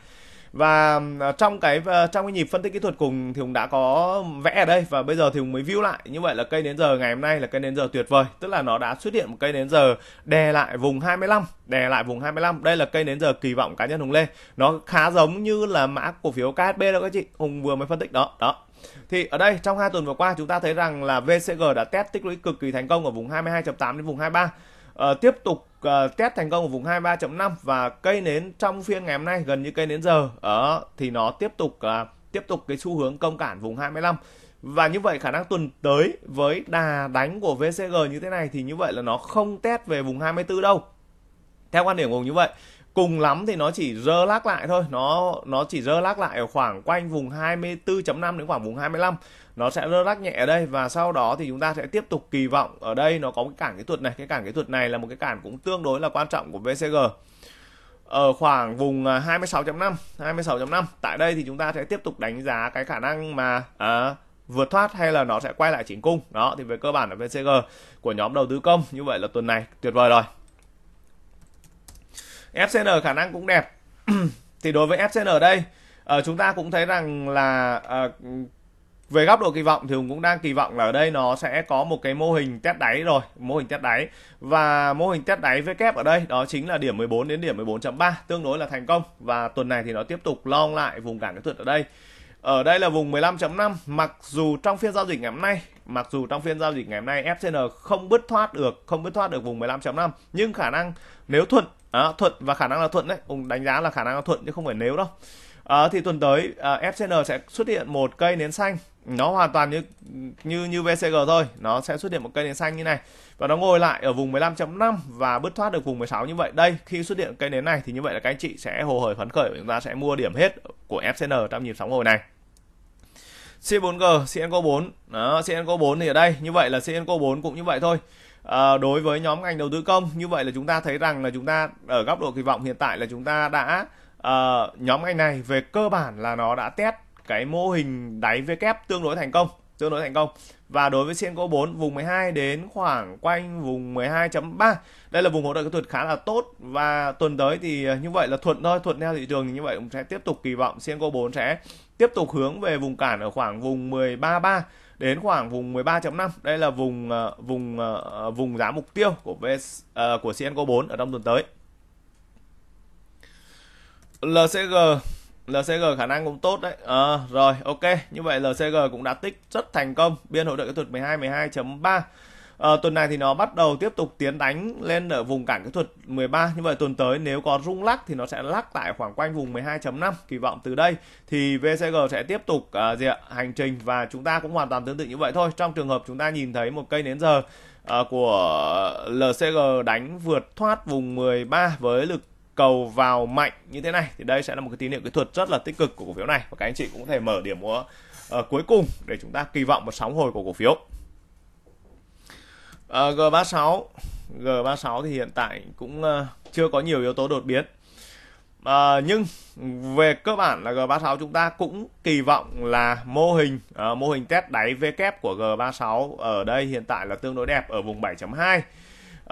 và ờ, trong cái ờ, trong cái nhịp phân tích kỹ thuật cùng thì Hùng đã có vẽ ở đây. Và bây giờ thì Hùng mới view lại. Như vậy là cây đến giờ ngày hôm nay là cây đến giờ tuyệt vời. Tức là nó đã xuất hiện một cây đến giờ đè lại vùng 25 đè lại vùng 25 đây là cây đến giờ kỳ vọng cá nhân Hùng lên. Nó khá giống như là mã cổ phiếu KSB đó các chị. Hùng vừa mới phân tích đó. Đó. Thì ở đây trong hai tuần vừa qua chúng ta thấy rằng là VCG đã test tích lũy cực kỳ thành công ở vùng 22.8 đến vùng 23 uh, ờ, tiếp tục uh, test thành công ở vùng 23.5 và cây nến trong phiên ngày hôm nay gần như cây nến giờ. Ở thì nó tiếp tục uh, tiếp tục cái xu hướng công cản vùng 25 và như vậy khả năng tuần tới với đà đánh của VCG như thế này thì như vậy là nó không test về vùng 24 đâu. Theo quan điểm của như vậy. Cùng lắm thì nó chỉ rơ lác lại thôi. Nó nó chỉ rơ lác lại ở khoảng quanh vùng 24.5 đến khoảng vùng 25 nó sẽ rơ rắc nhẹ ở đây và sau đó thì chúng ta sẽ tiếp tục kỳ vọng ở đây. Nó có cái cản kỹ thuật này. Cái cản kỹ thuật này là một cái cản cũng tương đối là quan trọng của VCG ở khoảng vùng à, 26.5 26.5 tại đây thì chúng ta sẽ tiếp tục đánh giá cái khả năng mà à, vượt thoát hay là nó sẽ quay lại chỉnh cung. Đó thì về cơ bản là VCG của nhóm đầu tư công. Như vậy là tuần này tuyệt vời rồi. FCN khả năng cũng đẹp. *clears throat* Thì đối với FCN ở đây uh, chúng ta cũng thấy rằng là uh, về góc độ kỳ vọng thì Hùng cũng đang kỳ vọng là ở đây nó sẽ có một cái mô hình test đáy rồi mô hình test đáy. Và mô hình test đáy với kép ở đây đó chính là điểm 14 đến điểm 14.3 tương đối là thành công. Và tuần này thì nó tiếp tục long lại vùng cản kỹ thuật ở đây. Ở đây là vùng 15.5 mặc dù trong phiên giao dịch ngày hôm nay mặc dù trong phiên giao dịch ngày hôm nay FCN không bứt thoát được không bứt thoát được vùng 15.5 nhưng khả năng nếu thuận à, thuận và khả năng là thuận đấy ông đánh giá là khả năng là thuận chứ không phải nếu đâu. À, thì tuần tới à, FCN sẽ xuất hiện một cây nến xanh nó hoàn toàn như như như VCG thôi. Nó sẽ xuất hiện một cây nến xanh như này. Và nó ngồi lại ở vùng 15.5 và bứt thoát được vùng 16 như vậy. Đây khi xuất hiện cây nến này thì như vậy là các anh chị sẽ hồ hởi phấn khởi và chúng ta sẽ mua điểm hết của FCN trong nhịp sóng hồi này. C4G, CNCO 4 đó, CNCO 4 thì ở đây. Như vậy là CNCO 4 cũng như vậy thôi. À, đối với nhóm ngành đầu tư công như vậy là chúng ta thấy rằng là chúng ta ở góc độ kỳ vọng hiện tại là chúng ta đã uh, nhóm ngành này về cơ bản là nó đã test cái mô hình đáy V kép tương đối thành công tương đối thành công. Và đối với CNCO 4 vùng 12 đến khoảng quanh vùng 12.3 đây là vùng hỗ trợ kỹ thuật khá là tốt. Và tuần tới thì à, như vậy là thuận thôi thuận theo thị trường thì như vậy cũng sẽ tiếp tục kỳ vọng CNCO 4 sẽ tiếp tục hướng về vùng cản ở khoảng vùng 13.3 đến khoảng vùng 13.5 đây là vùng à, vùng à, vùng giá mục tiêu của VS, của CNCO 4 ở trong tuần tới. LCG LCG khả năng cũng tốt đấy. À, rồi ok. Như vậy LCG cũng đã tích rất thành công. Biên hỗ trợ kỹ thuật 12 12.3 à, tuần này thì nó bắt đầu tiếp tục tiến đánh lên ở vùng cản kỹ thuật 13 như vậy tuần tới nếu có rung lắc thì nó sẽ lắc tại khoảng quanh vùng 12.5 kỳ vọng từ đây thì VCG sẽ tiếp tục uh, gì ạ? hành trình và chúng ta cũng hoàn toàn tương tự như vậy thôi. Trong trường hợp chúng ta nhìn thấy một cây nến giờ uh, của LCG đánh vượt thoát vùng 13 với lực cầu vào mạnh như thế này thì đây sẽ là một cái tín hiệu kỹ thuật rất là tích cực của cổ phiếu này. Và các anh chị cũng có thể mở điểm mua uh, ờ, cuối cùng để chúng ta kỳ vọng một sóng hồi của cổ phiếu. Uh, G36 G36 thì hiện tại cũng uh, chưa có nhiều yếu tố đột biến. À, nhưng về cơ bản là G36 chúng ta cũng kỳ vọng là mô hình uh, mô hình test đáy V kép của G36 ở đây hiện tại là tương đối đẹp ở vùng 7.2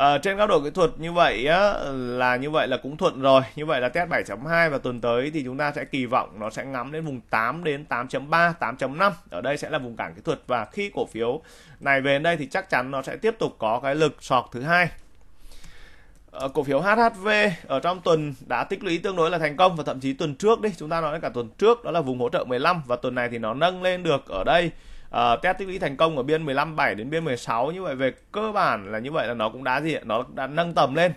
À, trên góc độ kỹ thuật như vậy á, là như vậy là cũng thuận rồi. Như vậy là test 7.2 và tuần tới thì chúng ta sẽ kỳ vọng nó sẽ ngắm đến vùng 8 đến 8.3 8.5 ở đây sẽ là vùng cản kỹ thuật và khi cổ phiếu này về đến đây thì chắc chắn nó sẽ tiếp tục có cái lực sọt thứ hai. À, cổ phiếu HHV ở trong tuần đã tích lũy tương đối là thành công và thậm chí tuần trước đi chúng ta nói cả tuần trước đó là vùng hỗ trợ 15 và tuần này thì nó nâng lên được ở đây uh, test tích lũy thành công ở biên 15 7 đến biên 16 như vậy về cơ bản là như vậy là nó cũng đã gì ạ? Nó đã nâng tầm lên.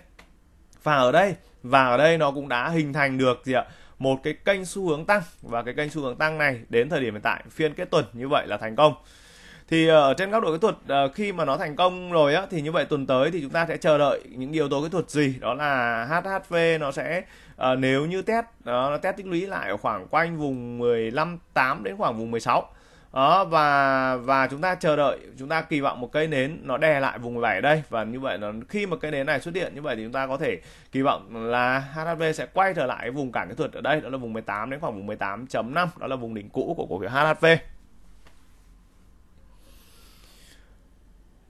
Và ở đây và ở đây nó cũng đã hình thành được gì ạ? Một cái kênh xu hướng tăng. Và cái kênh xu hướng tăng này đến thời điểm hiện tại phiên kết tuần như vậy là thành công. Thì ờ, ở trên góc độ kỹ thuật ờ, khi mà nó thành công rồi á thì như vậy tuần tới thì chúng ta sẽ chờ đợi những yếu tố kỹ thuật gì? Đó là HHV nó sẽ nếu như test nó test tích lũy lại ở khoảng quanh vùng 15 8 đến khoảng vùng 16 đó, và và chúng ta chờ đợi, chúng ta kỳ vọng một cây nến nó đè lại vùng 17 đây. Và như vậy nó khi mà cây nến này xuất hiện, như vậy thì chúng ta có thể kỳ vọng là HHV sẽ quay trở lại vùng cản kỹ thuật ở đây. Đó là vùng 18 đến khoảng vùng 18.5 đó là vùng đỉnh cũ của cổ phiếu HHV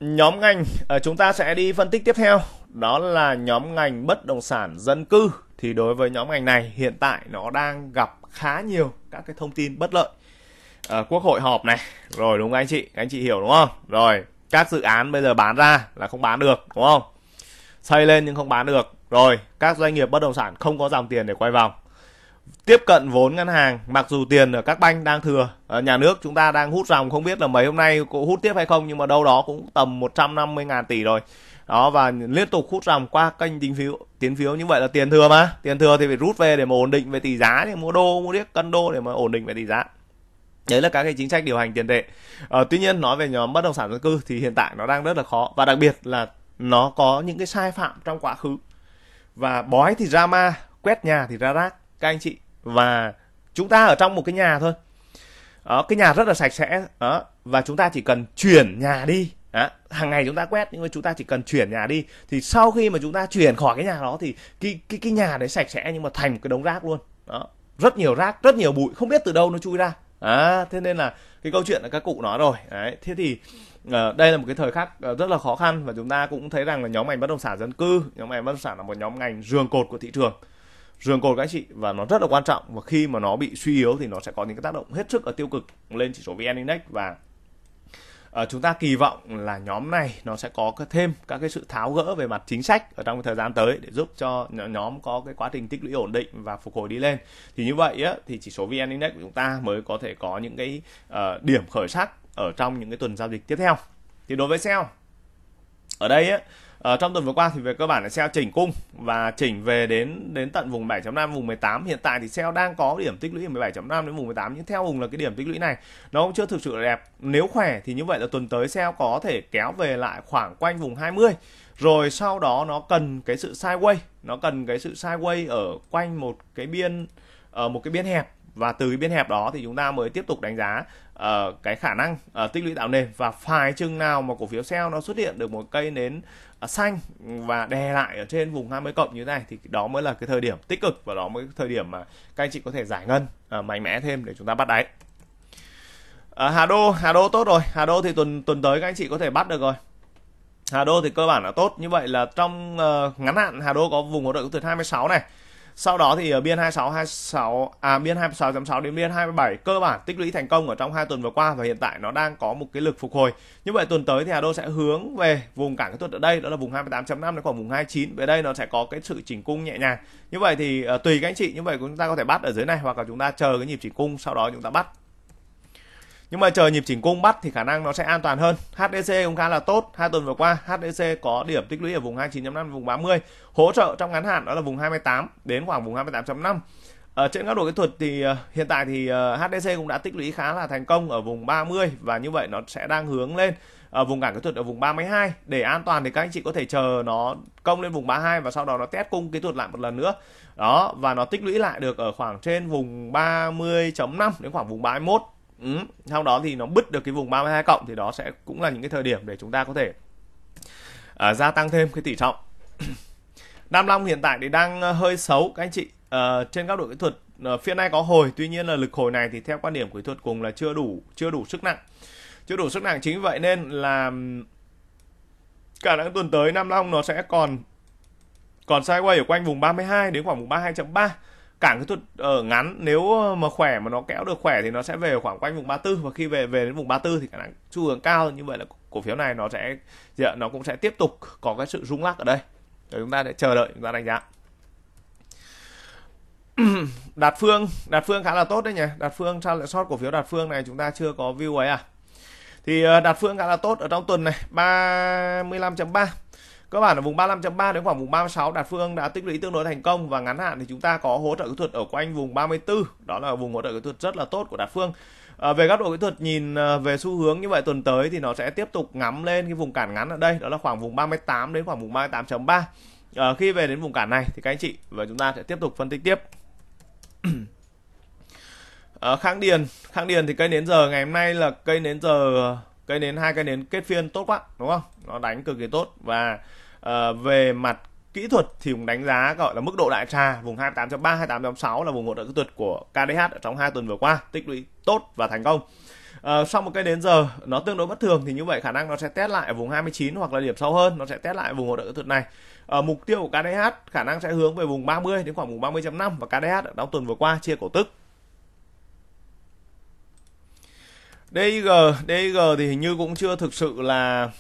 nhóm ngành ờ, chúng ta sẽ đi phân tích tiếp theo. Đó là nhóm ngành bất động sản dân cư. Thì đối với nhóm ngành này, hiện tại nó đang gặp khá nhiều các cái thông tin bất lợi à, quốc hội họp này. Rồi đúng không anh chị? Các anh chị hiểu đúng không? Rồi các dự án bây giờ bán ra là không bán được đúng không? Xây lên nhưng không bán được. Rồi các doanh nghiệp bất động sản không có dòng tiền để quay vòng. Tiếp cận vốn ngân hàng mặc dù tiền ở các banh đang thừa ở nhà nước chúng ta đang hút dòng không biết là mấy hôm nay có hút tiếp hay không nhưng mà đâu đó cũng tầm 150 ngàn tỷ rồi. Đó và liên tục hút dòng qua kênh tín phiếu tiến phiếu như vậy là tiền thừa mà. Tiền thừa thì phải rút về để mà ổn định về tỷ giá thì mua đô mua điếc cân đô để mà ổn định về tỷ giá đấy là các cái chính sách điều hành tiền tệ. Ờ, tuy nhiên nói về nhóm bất động sản dân cư thì hiện tại nó đang rất là khó. Và đặc biệt là nó có những cái sai phạm trong quá khứ. Và bói thì ra ma, quét nhà thì ra rác các anh chị. Và chúng ta ở trong một cái nhà thôi. Đó, cái nhà rất là sạch sẽ đó, và chúng ta chỉ cần chuyển nhà đi. Đó, hàng ngày chúng ta quét nhưng mà chúng ta chỉ cần chuyển nhà đi. Thì sau khi mà chúng ta chuyển khỏi cái nhà đó thì cái cái cái nhà đấy sạch sẽ nhưng mà thành một cái đống rác luôn. Đó rất nhiều rác rất nhiều bụi không biết từ đâu nó chui ra à, thế nên là cái câu chuyện là các cụ nói rồi. Đấy thế thì uh, đây là một cái thời khắc uh, rất là khó khăn và chúng ta cũng thấy rằng là nhóm ngành bất động sản dân cư nhóm ngành bất động sản là một nhóm ngành giường cột của thị trường. Giường cột các anh chị và nó rất là quan trọng và khi mà nó bị suy yếu thì nó sẽ có những cái tác động hết sức ở tiêu cực lên chỉ số vn index và Ờ, chúng ta kỳ vọng là nhóm này nó sẽ có thêm các cái sự tháo gỡ về mặt chính sách ở trong thời gian tới để giúp cho nhóm có cái quá trình tích lũy ổn định và phục hồi đi lên. Thì như vậy á thì chỉ số vn index của chúng ta mới có thể có những cái uh, điểm khởi sắc ở trong những cái tuần giao dịch tiếp theo. Thì đối với sell ở đây á ở trong tuần vừa qua thì về cơ bản là sell chỉnh cung và chỉnh về đến đến tận vùng 7.5 vùng 18 hiện tại thì sell đang có điểm tích lũy ở 17.5 đến vùng 18 nhưng theo vùng là cái điểm tích lũy này nó cũng chưa thực sự là đẹp. Nếu khỏe thì như vậy là tuần tới sell có thể kéo về lại khoảng quanh vùng 20 rồi sau đó nó cần cái sự sideways, nó cần cái sự sideways ở quanh một cái biên ở một cái biên hẹp. Và từ cái biên hẹp đó thì chúng ta mới tiếp tục đánh giá uh, cái khả năng uh, tích lũy tạo nền. Và phải chừng nào mà cổ phiếu sell nó xuất hiện được một cây nến uh, xanh và đè lại ở trên vùng 20 cộng như thế này thì đó mới là cái thời điểm tích cực và đó mới thời điểm mà các anh chị có thể giải ngân uh, mạnh mẽ thêm để chúng ta bắt đáy. Uh, Hà Đô Hà Đô tốt rồi. Hà Đô thì tuần tuần tới các anh chị có thể bắt được rồi. Hà Đô thì cơ bản là tốt. Như vậy là trong uh, ngắn hạn Hà Đô có vùng hỗ trợ từ 26 này sau đó thì ở biên 26 26 à biên 26.6 đến biên 27 cơ bản tích lũy thành công ở trong hai tuần vừa qua và hiện tại nó đang có một cái lực phục hồi. Như vậy tuần tới thì Hà Đô sẽ hướng về vùng cản kỹ thuật ở đây đó là vùng 28.5 đến khoảng vùng 29. Về đây nó sẽ có cái sự chỉnh cung nhẹ nhàng. Như vậy thì uh, tùy các anh chị như vậy chúng ta có thể bắt ở dưới này hoặc là chúng ta chờ cái nhịp chỉnh cung sau đó chúng ta bắt nhưng mà chờ nhịp chỉnh cung bắt thì khả năng nó sẽ an toàn hơn. HDC cũng khá là tốt. Hai tuần vừa qua HDC có điểm tích lũy ở vùng 29.5 vùng 30 hỗ trợ trong ngắn hạn đó là vùng 28 đến khoảng vùng 28.5 ở ờ, trên góc độ kỹ thuật thì uh, hiện tại thì ờ, uh, HDC cũng đã tích lũy khá là thành công ở vùng 30 và như vậy nó sẽ đang hướng lên ở vùng cản kỹ thuật ở vùng 32 để an toàn thì các anh chị có thể chờ nó công lên vùng 32 và sau đó nó test cung kỹ thuật lại một lần nữa. Đó và nó tích lũy lại được ở khoảng trên vùng 30.5 đến khoảng vùng 31 ừ. sau đó thì nó bứt được cái vùng 32 cộng thì đó sẽ cũng là những cái thời điểm để chúng ta có thể uh, gia tăng thêm cái tỷ trọng. *coughs* Nam Long hiện tại thì đang ờ, hơi xấu các anh chị. Uh, trên góc độ kỹ thuật uh, phiên nay có hồi tuy nhiên là lực hồi này thì theo quan điểm của kỹ thuật cùng là chưa đủ chưa đủ sức nặng. Chưa đủ sức nặng chính vậy nên là cả những tuần tới Nam Long nó sẽ còn còn sideways ở quanh vùng 32 đến khoảng vùng 32.3 cản cái thuật ở ngắn nếu ờ, mà khỏe mà nó kéo được khỏe thì nó sẽ về khoảng quanh vùng 34 và khi về về đến vùng 34 thì khả năng xu hướng cao như vậy là cổ phiếu này nó sẽ dạ, nó cũng sẽ tiếp tục có cái sự rung lắc ở đây. Để chúng ta sẽ chờ đợi chúng ta đánh giá. *clears throat* Đạt phương đạt phương khá là tốt đấy nhỉ? Đạt phương sao lại sót cổ phiếu đạt phương này? Chúng ta chưa có view ấy à? Thì ờ, đạt phương khá là tốt ở trong tuần này 35.3 cơ bản ở vùng 35.3 đến khoảng vùng 36 đạt phương đã tích lũy tương đối thành công và ngắn hạn thì chúng ta có hỗ trợ kỹ thuật ở quanh vùng 34 đó là vùng hỗ trợ kỹ thuật rất là tốt của đạt phương. À, về góc độ kỹ thuật nhìn ờ, về xu hướng như vậy tuần tới thì nó sẽ tiếp tục ngắm lên cái vùng cản ngắn ở đây đó là khoảng vùng 38 đến khoảng vùng 38.3 à, ờ, khi về đến vùng cản này thì các anh chị và chúng ta sẽ tiếp tục phân tích tiếp. *clears throat* À, kháng điền. Kháng điền thì cây nến giờ ngày hôm nay là cây nến giờ cây nến hai cây nến kết phiên tốt quá đúng không? Nó đánh cực kỳ tốt và Ờ, về mặt kỹ thuật thì cũng đánh giá gọi là mức độ đại trà vùng 28.3 28.6 là vùng hỗ trợ kỹ thuật của KDH ở trong hai tuần vừa qua tích lũy tốt và thành công. À, sau một cây đến giờ nó tương đối bất thường thì như vậy khả năng nó sẽ test lại ở vùng 29 hoặc là điểm sâu hơn nó sẽ test lại vùng hỗ trợ kỹ thuật này. À, mục tiêu của KDH khả năng sẽ hướng về vùng 30 đến khoảng vùng 30.5 và KDH ở trong tuần vừa qua chia cổ tức. DIG DIG thì hình như cũng chưa thực sự là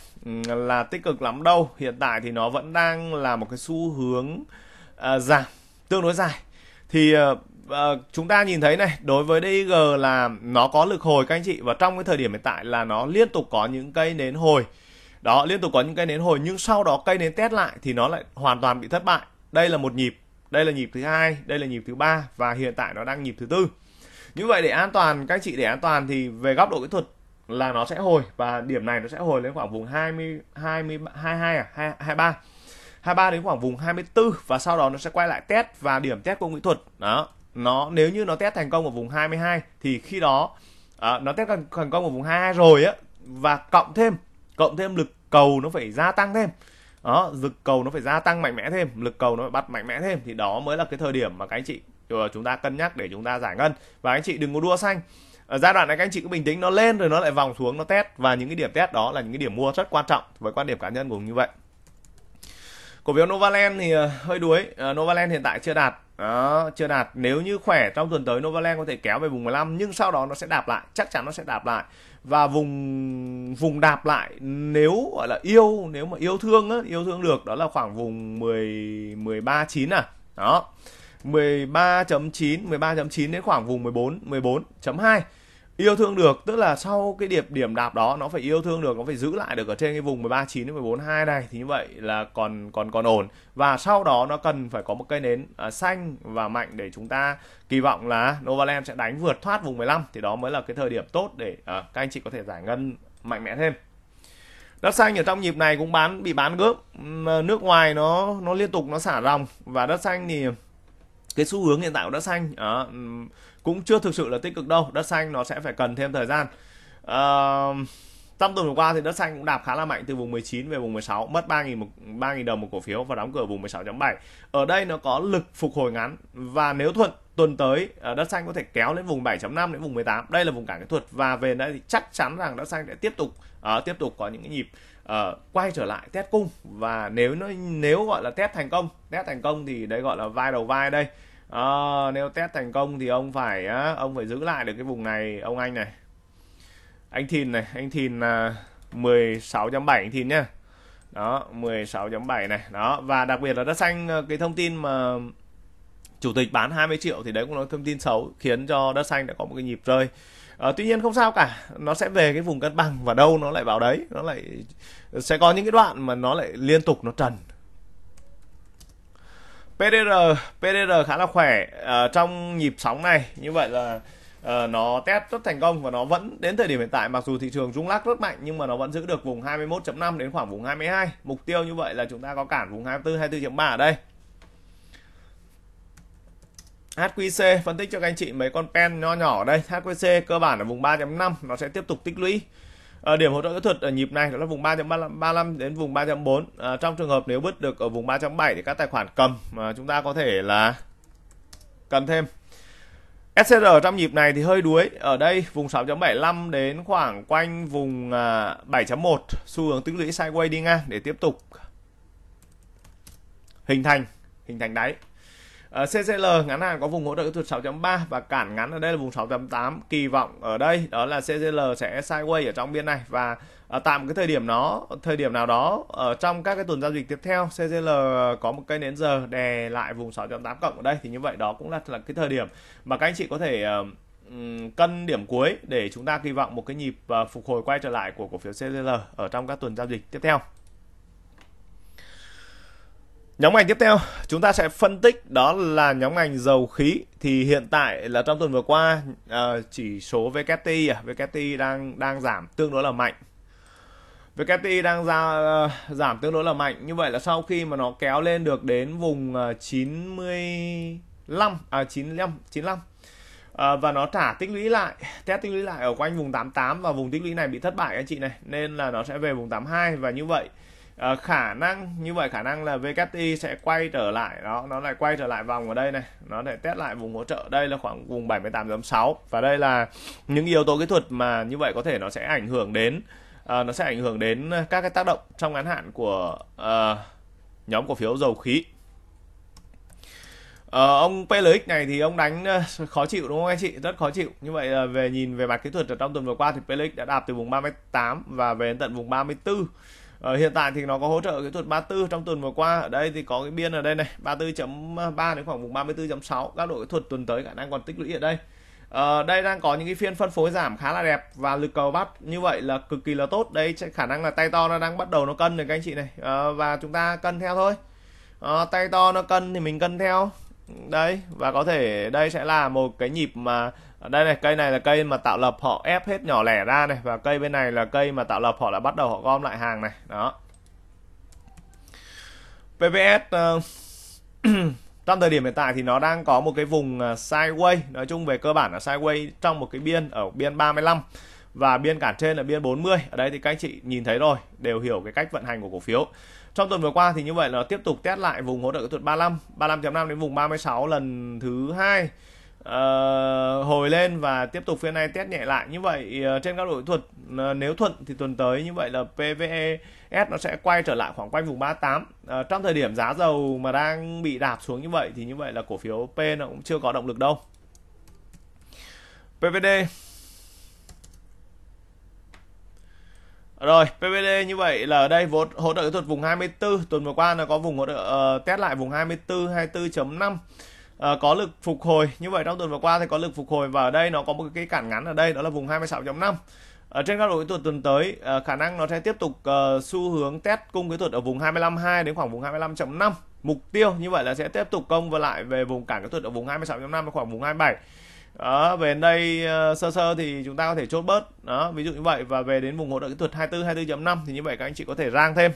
là tích cực lắm đâu. Hiện tại thì nó vẫn đang là một cái xu hướng uh, giảm tương đối dài. Thì uh, uh, chúng ta nhìn thấy này đối với DIG là nó có lực hồi các anh chị và trong cái thời điểm hiện tại là nó liên tục có những cây nến hồi. Đó liên tục có những cây nến hồi nhưng sau đó cây nến test lại thì nó lại hoàn toàn bị thất bại. Đây là một nhịp đây là nhịp thứ hai đây là nhịp thứ ba và hiện tại nó đang nhịp thứ tư. Như vậy để an toàn các anh chị để an toàn thì về góc độ kỹ thuật là nó sẽ hồi và điểm này nó sẽ hồi lên khoảng vùng 20 20 22 à 23 23 đến khoảng vùng 24 và sau đó nó sẽ quay lại test và điểm test công kỹ thuật. Đó nó nếu như nó test thành công ở vùng 22 thì khi đó à, nó test thành công ở vùng 22 rồi á và cộng thêm cộng thêm lực cầu nó phải gia tăng thêm. Đó lực cầu nó phải gia tăng mạnh mẽ thêm lực cầu nó phải bắt mạnh mẽ thêm thì đó mới là cái thời điểm mà các anh chị ờ, chúng ta cân nhắc để chúng ta giải ngân. Và anh chị đừng có đua xanh ở giai đoạn này các anh chị cứ bình tĩnh nó lên rồi nó lại vòng xuống nó test. Và những cái điểm test đó là những cái điểm mua rất quan trọng với quan điểm cá nhân của như vậy. Cổ phiếu Novaland thì ờ, hơi đuối. Ờ, Novaland hiện tại chưa đạt. Đó, chưa đạt. Nếu như khỏe trong tuần tới Novaland có thể kéo về vùng 15 nhưng sau đó nó sẽ đạp lại. Chắc chắn nó sẽ đạp lại. Và vùng vùng đạp lại nếu gọi là yêu nếu mà yêu thương á, yêu thương được đó là khoảng vùng 10 13 9 à. Đó. 13.9 13.9 đến khoảng vùng 14 14.2 yêu thương được tức là sau cái điểm điểm đạp đó nó phải yêu thương được nó phải giữ lại được ở trên cái vùng 13.9 đến 14.2 này thì như vậy là còn còn còn ổn. Và sau đó nó cần phải có một cây nến uh, xanh và mạnh để chúng ta kỳ vọng là Novaland sẽ đánh vượt thoát vùng 15 thì đó mới là cái thời điểm tốt để uh, các anh chị có thể giải ngân mạnh mẽ thêm. Đất xanh ở trong nhịp này cũng bán bị bán gớm. À, nước ngoài nó nó liên tục nó xả ròng và đất xanh thì cái xu hướng hiện tại của đất xanh đó, cũng chưa thực sự là tích cực đâu. Đất xanh nó sẽ phải cần thêm thời gian. Uh, trong tuần vừa qua thì đất xanh cũng đạp khá là mạnh từ vùng 19 về vùng 16 mất 3.000 một 3.000 đồng một cổ phiếu và đóng cửa vùng 16.7 ở đây nó có lực phục hồi ngắn và nếu thuận tuần tới ờ, đất xanh có thể kéo lên vùng 7.5 đến vùng 18 đây là vùng cản kỹ thuật và về đây thì chắc chắn rằng đất xanh sẽ tiếp tục uh, tiếp tục có những cái nhịp uh, quay trở lại test cung. Và nếu nó nếu gọi là test thành công test thành công thì đấy gọi là vai đầu vai đây à, nếu test thành công thì ông phải ông phải giữ lại được cái vùng này ông anh này. Anh thìn này anh thìn là 16.7 anh thìn nhá. Đó 16.7 này. Đó và đặc biệt là đất xanh ờ, cái thông tin mà chủ tịch bán 20 triệu thì đấy cũng là thông tin xấu khiến cho đất xanh đã có một cái nhịp rơi. À, tuy nhiên không sao cả. Nó sẽ về cái vùng cân bằng và đâu nó lại vào đấy nó lại sẽ có những cái đoạn mà nó lại liên tục nó trần. PDR PDR khá là khỏe uh, trong nhịp sóng này. Như vậy là uh, nó test rất thành công và nó vẫn đến thời điểm hiện tại. Mặc dù thị trường rung lắc rất mạnh nhưng mà nó vẫn giữ được vùng 21.5 đến khoảng vùng 22 mục tiêu như vậy là chúng ta có cản vùng 24 24.3 ở đây. HQC phân tích cho các anh chị mấy con pen nho nhỏ ở đây. HQC cơ bản ở vùng 3.5 nó sẽ tiếp tục tích lũy à, điểm hỗ trợ kỹ thuật ở nhịp này đó là vùng 3.35 đến vùng 3.4 à, ờ, trong trường hợp nếu bứt được ở vùng 3.7 thì các tài khoản cầm mà chúng ta có thể là cần thêm. SCR trong nhịp này thì hơi đuối. Ở đây vùng 6.75 đến khoảng quanh vùng à, 7.1 xu hướng tích lũy sideways đi ngang để tiếp tục hình thành hình thành đáy. Ờ, uh, CCL ngắn hạn có vùng hỗ trợ kỹ thuật 6.3 và cản ngắn ở đây là vùng 6.8 kỳ vọng ở đây đó là CCL sẽ sideways ở trong biên này và ờ, ở một cái thời điểm nó thời điểm nào đó ở trong các cái tuần giao dịch tiếp theo CCL có một cây nến giờ đè lại vùng 6.8 cộng ở đây thì như vậy đó cũng là là cái thời điểm mà các anh chị có thể uh, cân điểm cuối để chúng ta kỳ vọng một cái nhịp phục hồi quay trở lại của cổ phiếu CCL ở trong các tuần giao dịch tiếp theo. Nhóm ngành tiếp theo chúng ta sẽ phân tích đó là nhóm ngành dầu khí thì hiện tại là trong tuần vừa qua uh, chỉ số VKTI à, VKTI đang đang giảm tương đối là mạnh. VKTI đang ra uh, giảm tương đối là mạnh. Như vậy là sau khi mà nó kéo lên được đến vùng ờ, uh, 95 à 95 95 À, và nó trả tích lũy lại test tích lũy lại ở quanh vùng 88 và vùng tích lũy này bị thất bại anh chị này nên là nó sẽ về vùng 82 và như vậy à, khả năng như vậy khả năng là VKTI sẽ quay trở lại đó nó lại quay trở lại vòng ở đây này nó để test lại vùng hỗ trợ đây là khoảng vùng 78.6 và đây là những yếu tố kỹ thuật mà như vậy có thể nó sẽ ảnh hưởng đến à, nó sẽ ảnh hưởng đến các cái tác động trong ngắn hạn của à, nhóm cổ phiếu dầu khí Ờ, ông PLX này thì ông đánh khó chịu đúng không anh chị? Rất khó chịu. Như vậy là về nhìn về mặt kỹ thuật ở trong tuần vừa qua thì PLX đã đạp từ vùng 38 và về đến tận vùng 34. Ờ, hiện tại thì nó có hỗ trợ kỹ thuật 34 trong tuần vừa qua. Ở đây thì có cái biên ở đây này 34.3 à, đến khoảng vùng 34.6 các độ kỹ thuật tuần tới khả năng còn tích lũy ở đây. Ờ, đây đang có những cái phiên phân phối giảm khá là đẹp và lực cầu bắt như vậy là cực kỳ là tốt. Đây khả năng là tay to nó đang bắt đầu nó cân rồi các anh chị này. Ờ, và chúng ta cân theo thôi. Ờ, tay to nó cân thì mình cân theo. Đấy và có thể đây sẽ là một cái nhịp mà đây này cây này là cây mà tạo lập họ ép hết nhỏ lẻ ra này và cây bên này là cây mà tạo lập họ đã bắt đầu họ gom lại hàng này. Đó. PVS uh, ờ, *clears throat* trong thời điểm hiện tại thì nó đang có một cái vùng ờ, sideways nói chung về cơ bản là sideways trong một cái biên ở biên 35 và biên cản trên là biên 40 ở đây thì các anh chị nhìn thấy rồi đều hiểu cái cách vận hành của cổ phiếu. Trong tuần vừa qua thì như vậy là tiếp tục test lại vùng hỗ trợ kỹ thuật 35 35.5 đến vùng 36 lần thứ hai uh, hồi lên và tiếp tục phiên này test nhẹ lại như vậy uh, trên các đội thuật uh, nếu thuận thì tuần tới như vậy là PVEs nó sẽ quay trở lại khoảng quanh vùng 38 uh, trong thời điểm giá dầu mà đang bị đạp xuống như vậy thì như vậy là cổ phiếu P nó cũng chưa có động lực đâu. PVD Rồi, PVD như vậy là ở đây vốn hỗ trợ kỹ thuật vùng 24, tuần vừa qua nó có vùng hỗ trợ uh, test lại vùng 24 24.5 uh, có lực phục hồi. Như vậy trong tuần vừa qua thì có lực phục hồi và ở đây nó có một cái cản ngắn ở đây đó là vùng 26.5 ở trên các độ kỹ thuật tuần tới uh, khả năng nó sẽ tiếp tục uh, xu hướng test cung kỹ thuật ở vùng 25.2 đến khoảng vùng 25.5 mục tiêu như vậy là sẽ tiếp tục công và lại về vùng cản kỹ thuật ở vùng 26.5 đến khoảng vùng 27 đó về đến đây uh, sơ sơ thì chúng ta có thể chốt bớt. Đó ví dụ như vậy. Và về đến vùng hỗ trợ kỹ thuật 24 24.5 thì như vậy các anh chị có thể rang thêm.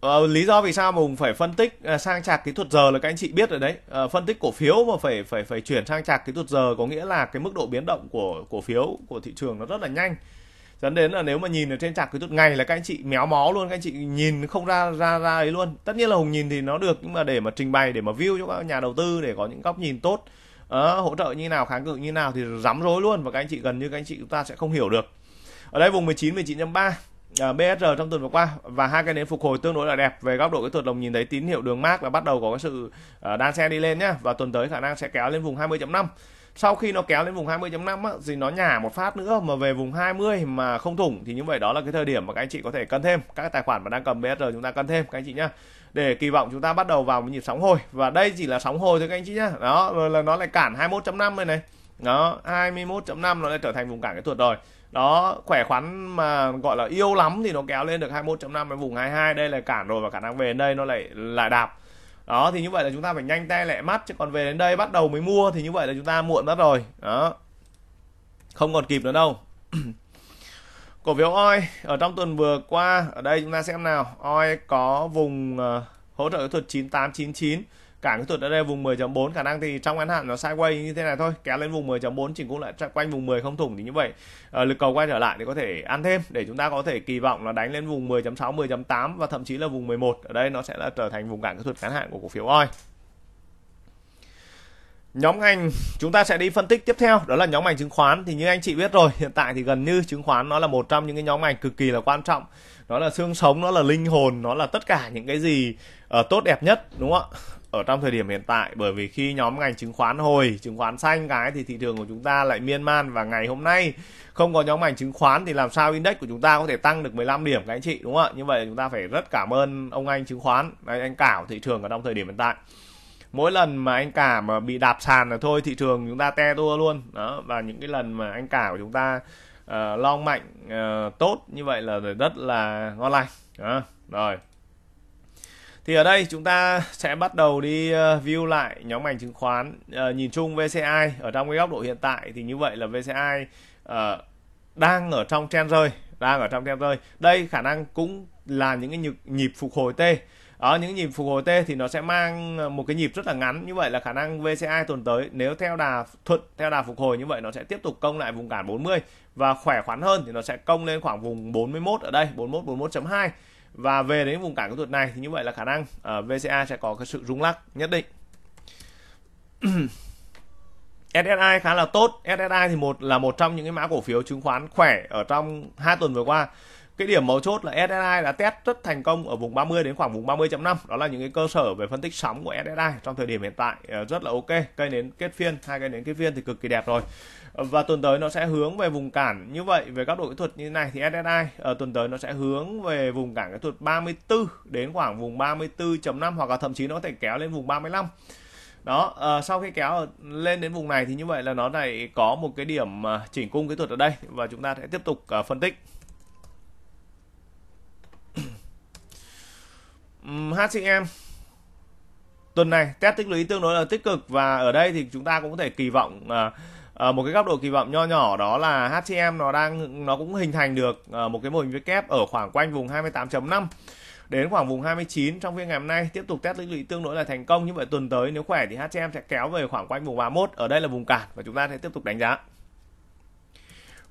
Ờ, lý do vì sao mà phải phân tích uh, sang chạc kỹ thuật giờ là các anh chị biết rồi đấy. Uh, phân tích cổ phiếu mà phải phải phải chuyển sang chạc kỹ thuật giờ có nghĩa là cái mức độ biến động của cổ phiếu của thị trường nó rất là nhanh. Dẫn đến là nếu mà nhìn ở trên chạc kỹ thuật ngày là các anh chị méo mó luôn, các anh chị nhìn không ra ra ra ấy luôn. Tất nhiên là Hùng nhìn thì nó được nhưng mà để mà trình bày để mà view cho các nhà đầu tư để có những góc nhìn tốt, uh, hỗ trợ như nào, kháng cự như nào thì rắm rối luôn và các anh chị gần như các anh chị chúng ta sẽ không hiểu được. Ở đây vùng 19 19.3 Ờ, uh, BSR trong tuần vừa qua và hai cái nến phục hồi tương đối là đẹp. Về góc độ kỹ thuật đồng nhìn thấy tín hiệu đường mát và bắt đầu có cái sự uh, đan xe đi lên nhá. Và tuần tới khả năng sẽ kéo lên vùng 20.5 sau khi nó kéo lên vùng 20.5 á, thì nó nhả một phát nữa mà về vùng 20 mà không thủng thì như vậy đó là cái thời điểm mà các anh chị có thể cân thêm. Các tài khoản mà đang cầm BSR chúng ta cân thêm các anh chị nhá. Để kỳ vọng chúng ta bắt đầu vào một nhịp sóng hồi. Và đây chỉ là sóng hồi thôi các anh chị nhá. Đó rồi là nó lại cản 21.5 này này. Đó 21.5 nó lại trở thành vùng cản kỹ thuật rồi đó khỏe khoắn mà gọi là yêu lắm thì nó kéo lên được 21.5 đến vùng 22 đây là cản rồi và khả năng về đến đây nó lại lại đạp. Đó thì như vậy là chúng ta phải nhanh tay lẹ mắt chứ còn về đến đây bắt đầu mới mua thì như vậy là chúng ta muộn mất rồi. Đó. Không còn kịp nữa đâu. *clears throat* Cổ phiếu oi ở trong tuần vừa qua ở đây chúng ta xem nào. Oi có vùng uh, hỗ trợ kỹ thuật 9899 cản kỹ thuật ở đây vùng 10.4 khả năng thì trong ngắn hạn nó sideways như thế này thôi. Kéo lên vùng 10.4 chỉnh cũng lại quanh vùng 10 không thủng thì như vậy à, lực cầu quay trở lại thì có thể ăn thêm để chúng ta có thể kỳ vọng là đánh lên vùng 10.6 10.8 và thậm chí là vùng 11 ở đây nó sẽ là trở thành vùng cản kỹ thuật ngắn hạn của cổ phiếu oi. Nhóm ngành chúng ta sẽ đi phân tích tiếp theo đó là nhóm ngành chứng khoán. Thì như anh chị biết rồi hiện tại thì gần như chứng khoán nó là một trong những cái nhóm ngành cực kỳ là quan trọng. Nó là xương sống nó là linh hồn nó là tất cả những cái gì uh, tốt đẹp nhất đúng không ạ? Ở trong thời điểm hiện tại bởi vì khi nhóm ngành chứng khoán hồi chứng khoán xanh cái thì thị trường của chúng ta lại miên man. Và ngày hôm nay không có nhóm ngành chứng khoán thì làm sao index của chúng ta có thể tăng được 15 điểm các anh chị đúng không ạ? Như vậy chúng ta phải rất cảm ơn ông anh chứng khoán anh cảo thị trường ở trong thời điểm hiện tại. Mỗi lần mà anh cả mà bị đạp sàn là thôi thị trường chúng ta te tua luôn. Đó và những cái lần mà anh cả của chúng ta uh, long mạnh uh, tốt như vậy là rất là ngon lành. Đó. rồi thì ở đây chúng ta sẽ bắt đầu đi ờ, view lại nhóm ngành chứng khoán. À, nhìn chung VCI ở trong cái góc độ hiện tại thì như vậy là VCI à, đang ở trong trend rơi đang ở trong trend rơi. Đây khả năng cũng là những cái nhịp, nhịp phục hồi T. Ở những nhịp phục hồi T thì nó sẽ mang một cái nhịp rất là ngắn. Như vậy là khả năng VCI tuần tới nếu theo đà thuận theo đà phục hồi như vậy nó sẽ tiếp tục công lại vùng cản 40 và khỏe khoắn hơn thì nó sẽ công lên khoảng vùng 41 ở đây 41 41.2 và về đến vùng cản kỹ thuật này thì như vậy là khả năng ờ, uh, VCA sẽ có cái sự rung lắc nhất định. *clears throat* SSI khá là tốt. SSI thì một là một trong những cái mã cổ phiếu chứng khoán khỏe ở trong hai tuần vừa qua. Cái điểm mấu chốt là SSI đã test rất thành công ở vùng 30 đến khoảng vùng 30.5 đó là những cái cơ sở về phân tích sóng của SSI trong thời điểm hiện tại ờ, rất là ok. Cây nến kết phiên hai cây nến kết phiên thì cực kỳ đẹp rồi và tuần tới nó sẽ hướng về vùng cản. Như vậy về các độ kỹ thuật như thế này thì SSI ở ờ, tuần tới nó sẽ hướng về vùng cản kỹ thuật 34 đến khoảng vùng 34.5 hoặc là thậm chí nó có thể kéo lên vùng 35 đó uh, sau khi kéo lên đến vùng này thì như vậy là nó lại có một cái điểm ờ, chỉnh cung kỹ thuật ở đây và chúng ta sẽ tiếp tục uh, phân tích. *clears throat* HCM tuần này test tích lũy tương đối là tích cực và ở đây thì chúng ta cũng có thể kỳ vọng uh, à, một cái góc độ kỳ vọng nho nhỏ đó là HCM nó đang nó cũng hình thành được ờ, một cái mô hình kép ở khoảng quanh vùng 28.5 đến khoảng vùng 29 trong phiên ngày hôm nay tiếp tục test lĩnh lũy tương đối là thành công. Như vậy tuần tới nếu khỏe thì HCM sẽ kéo về khoảng quanh vùng 31 ở đây là vùng cản và chúng ta sẽ tiếp tục đánh giá.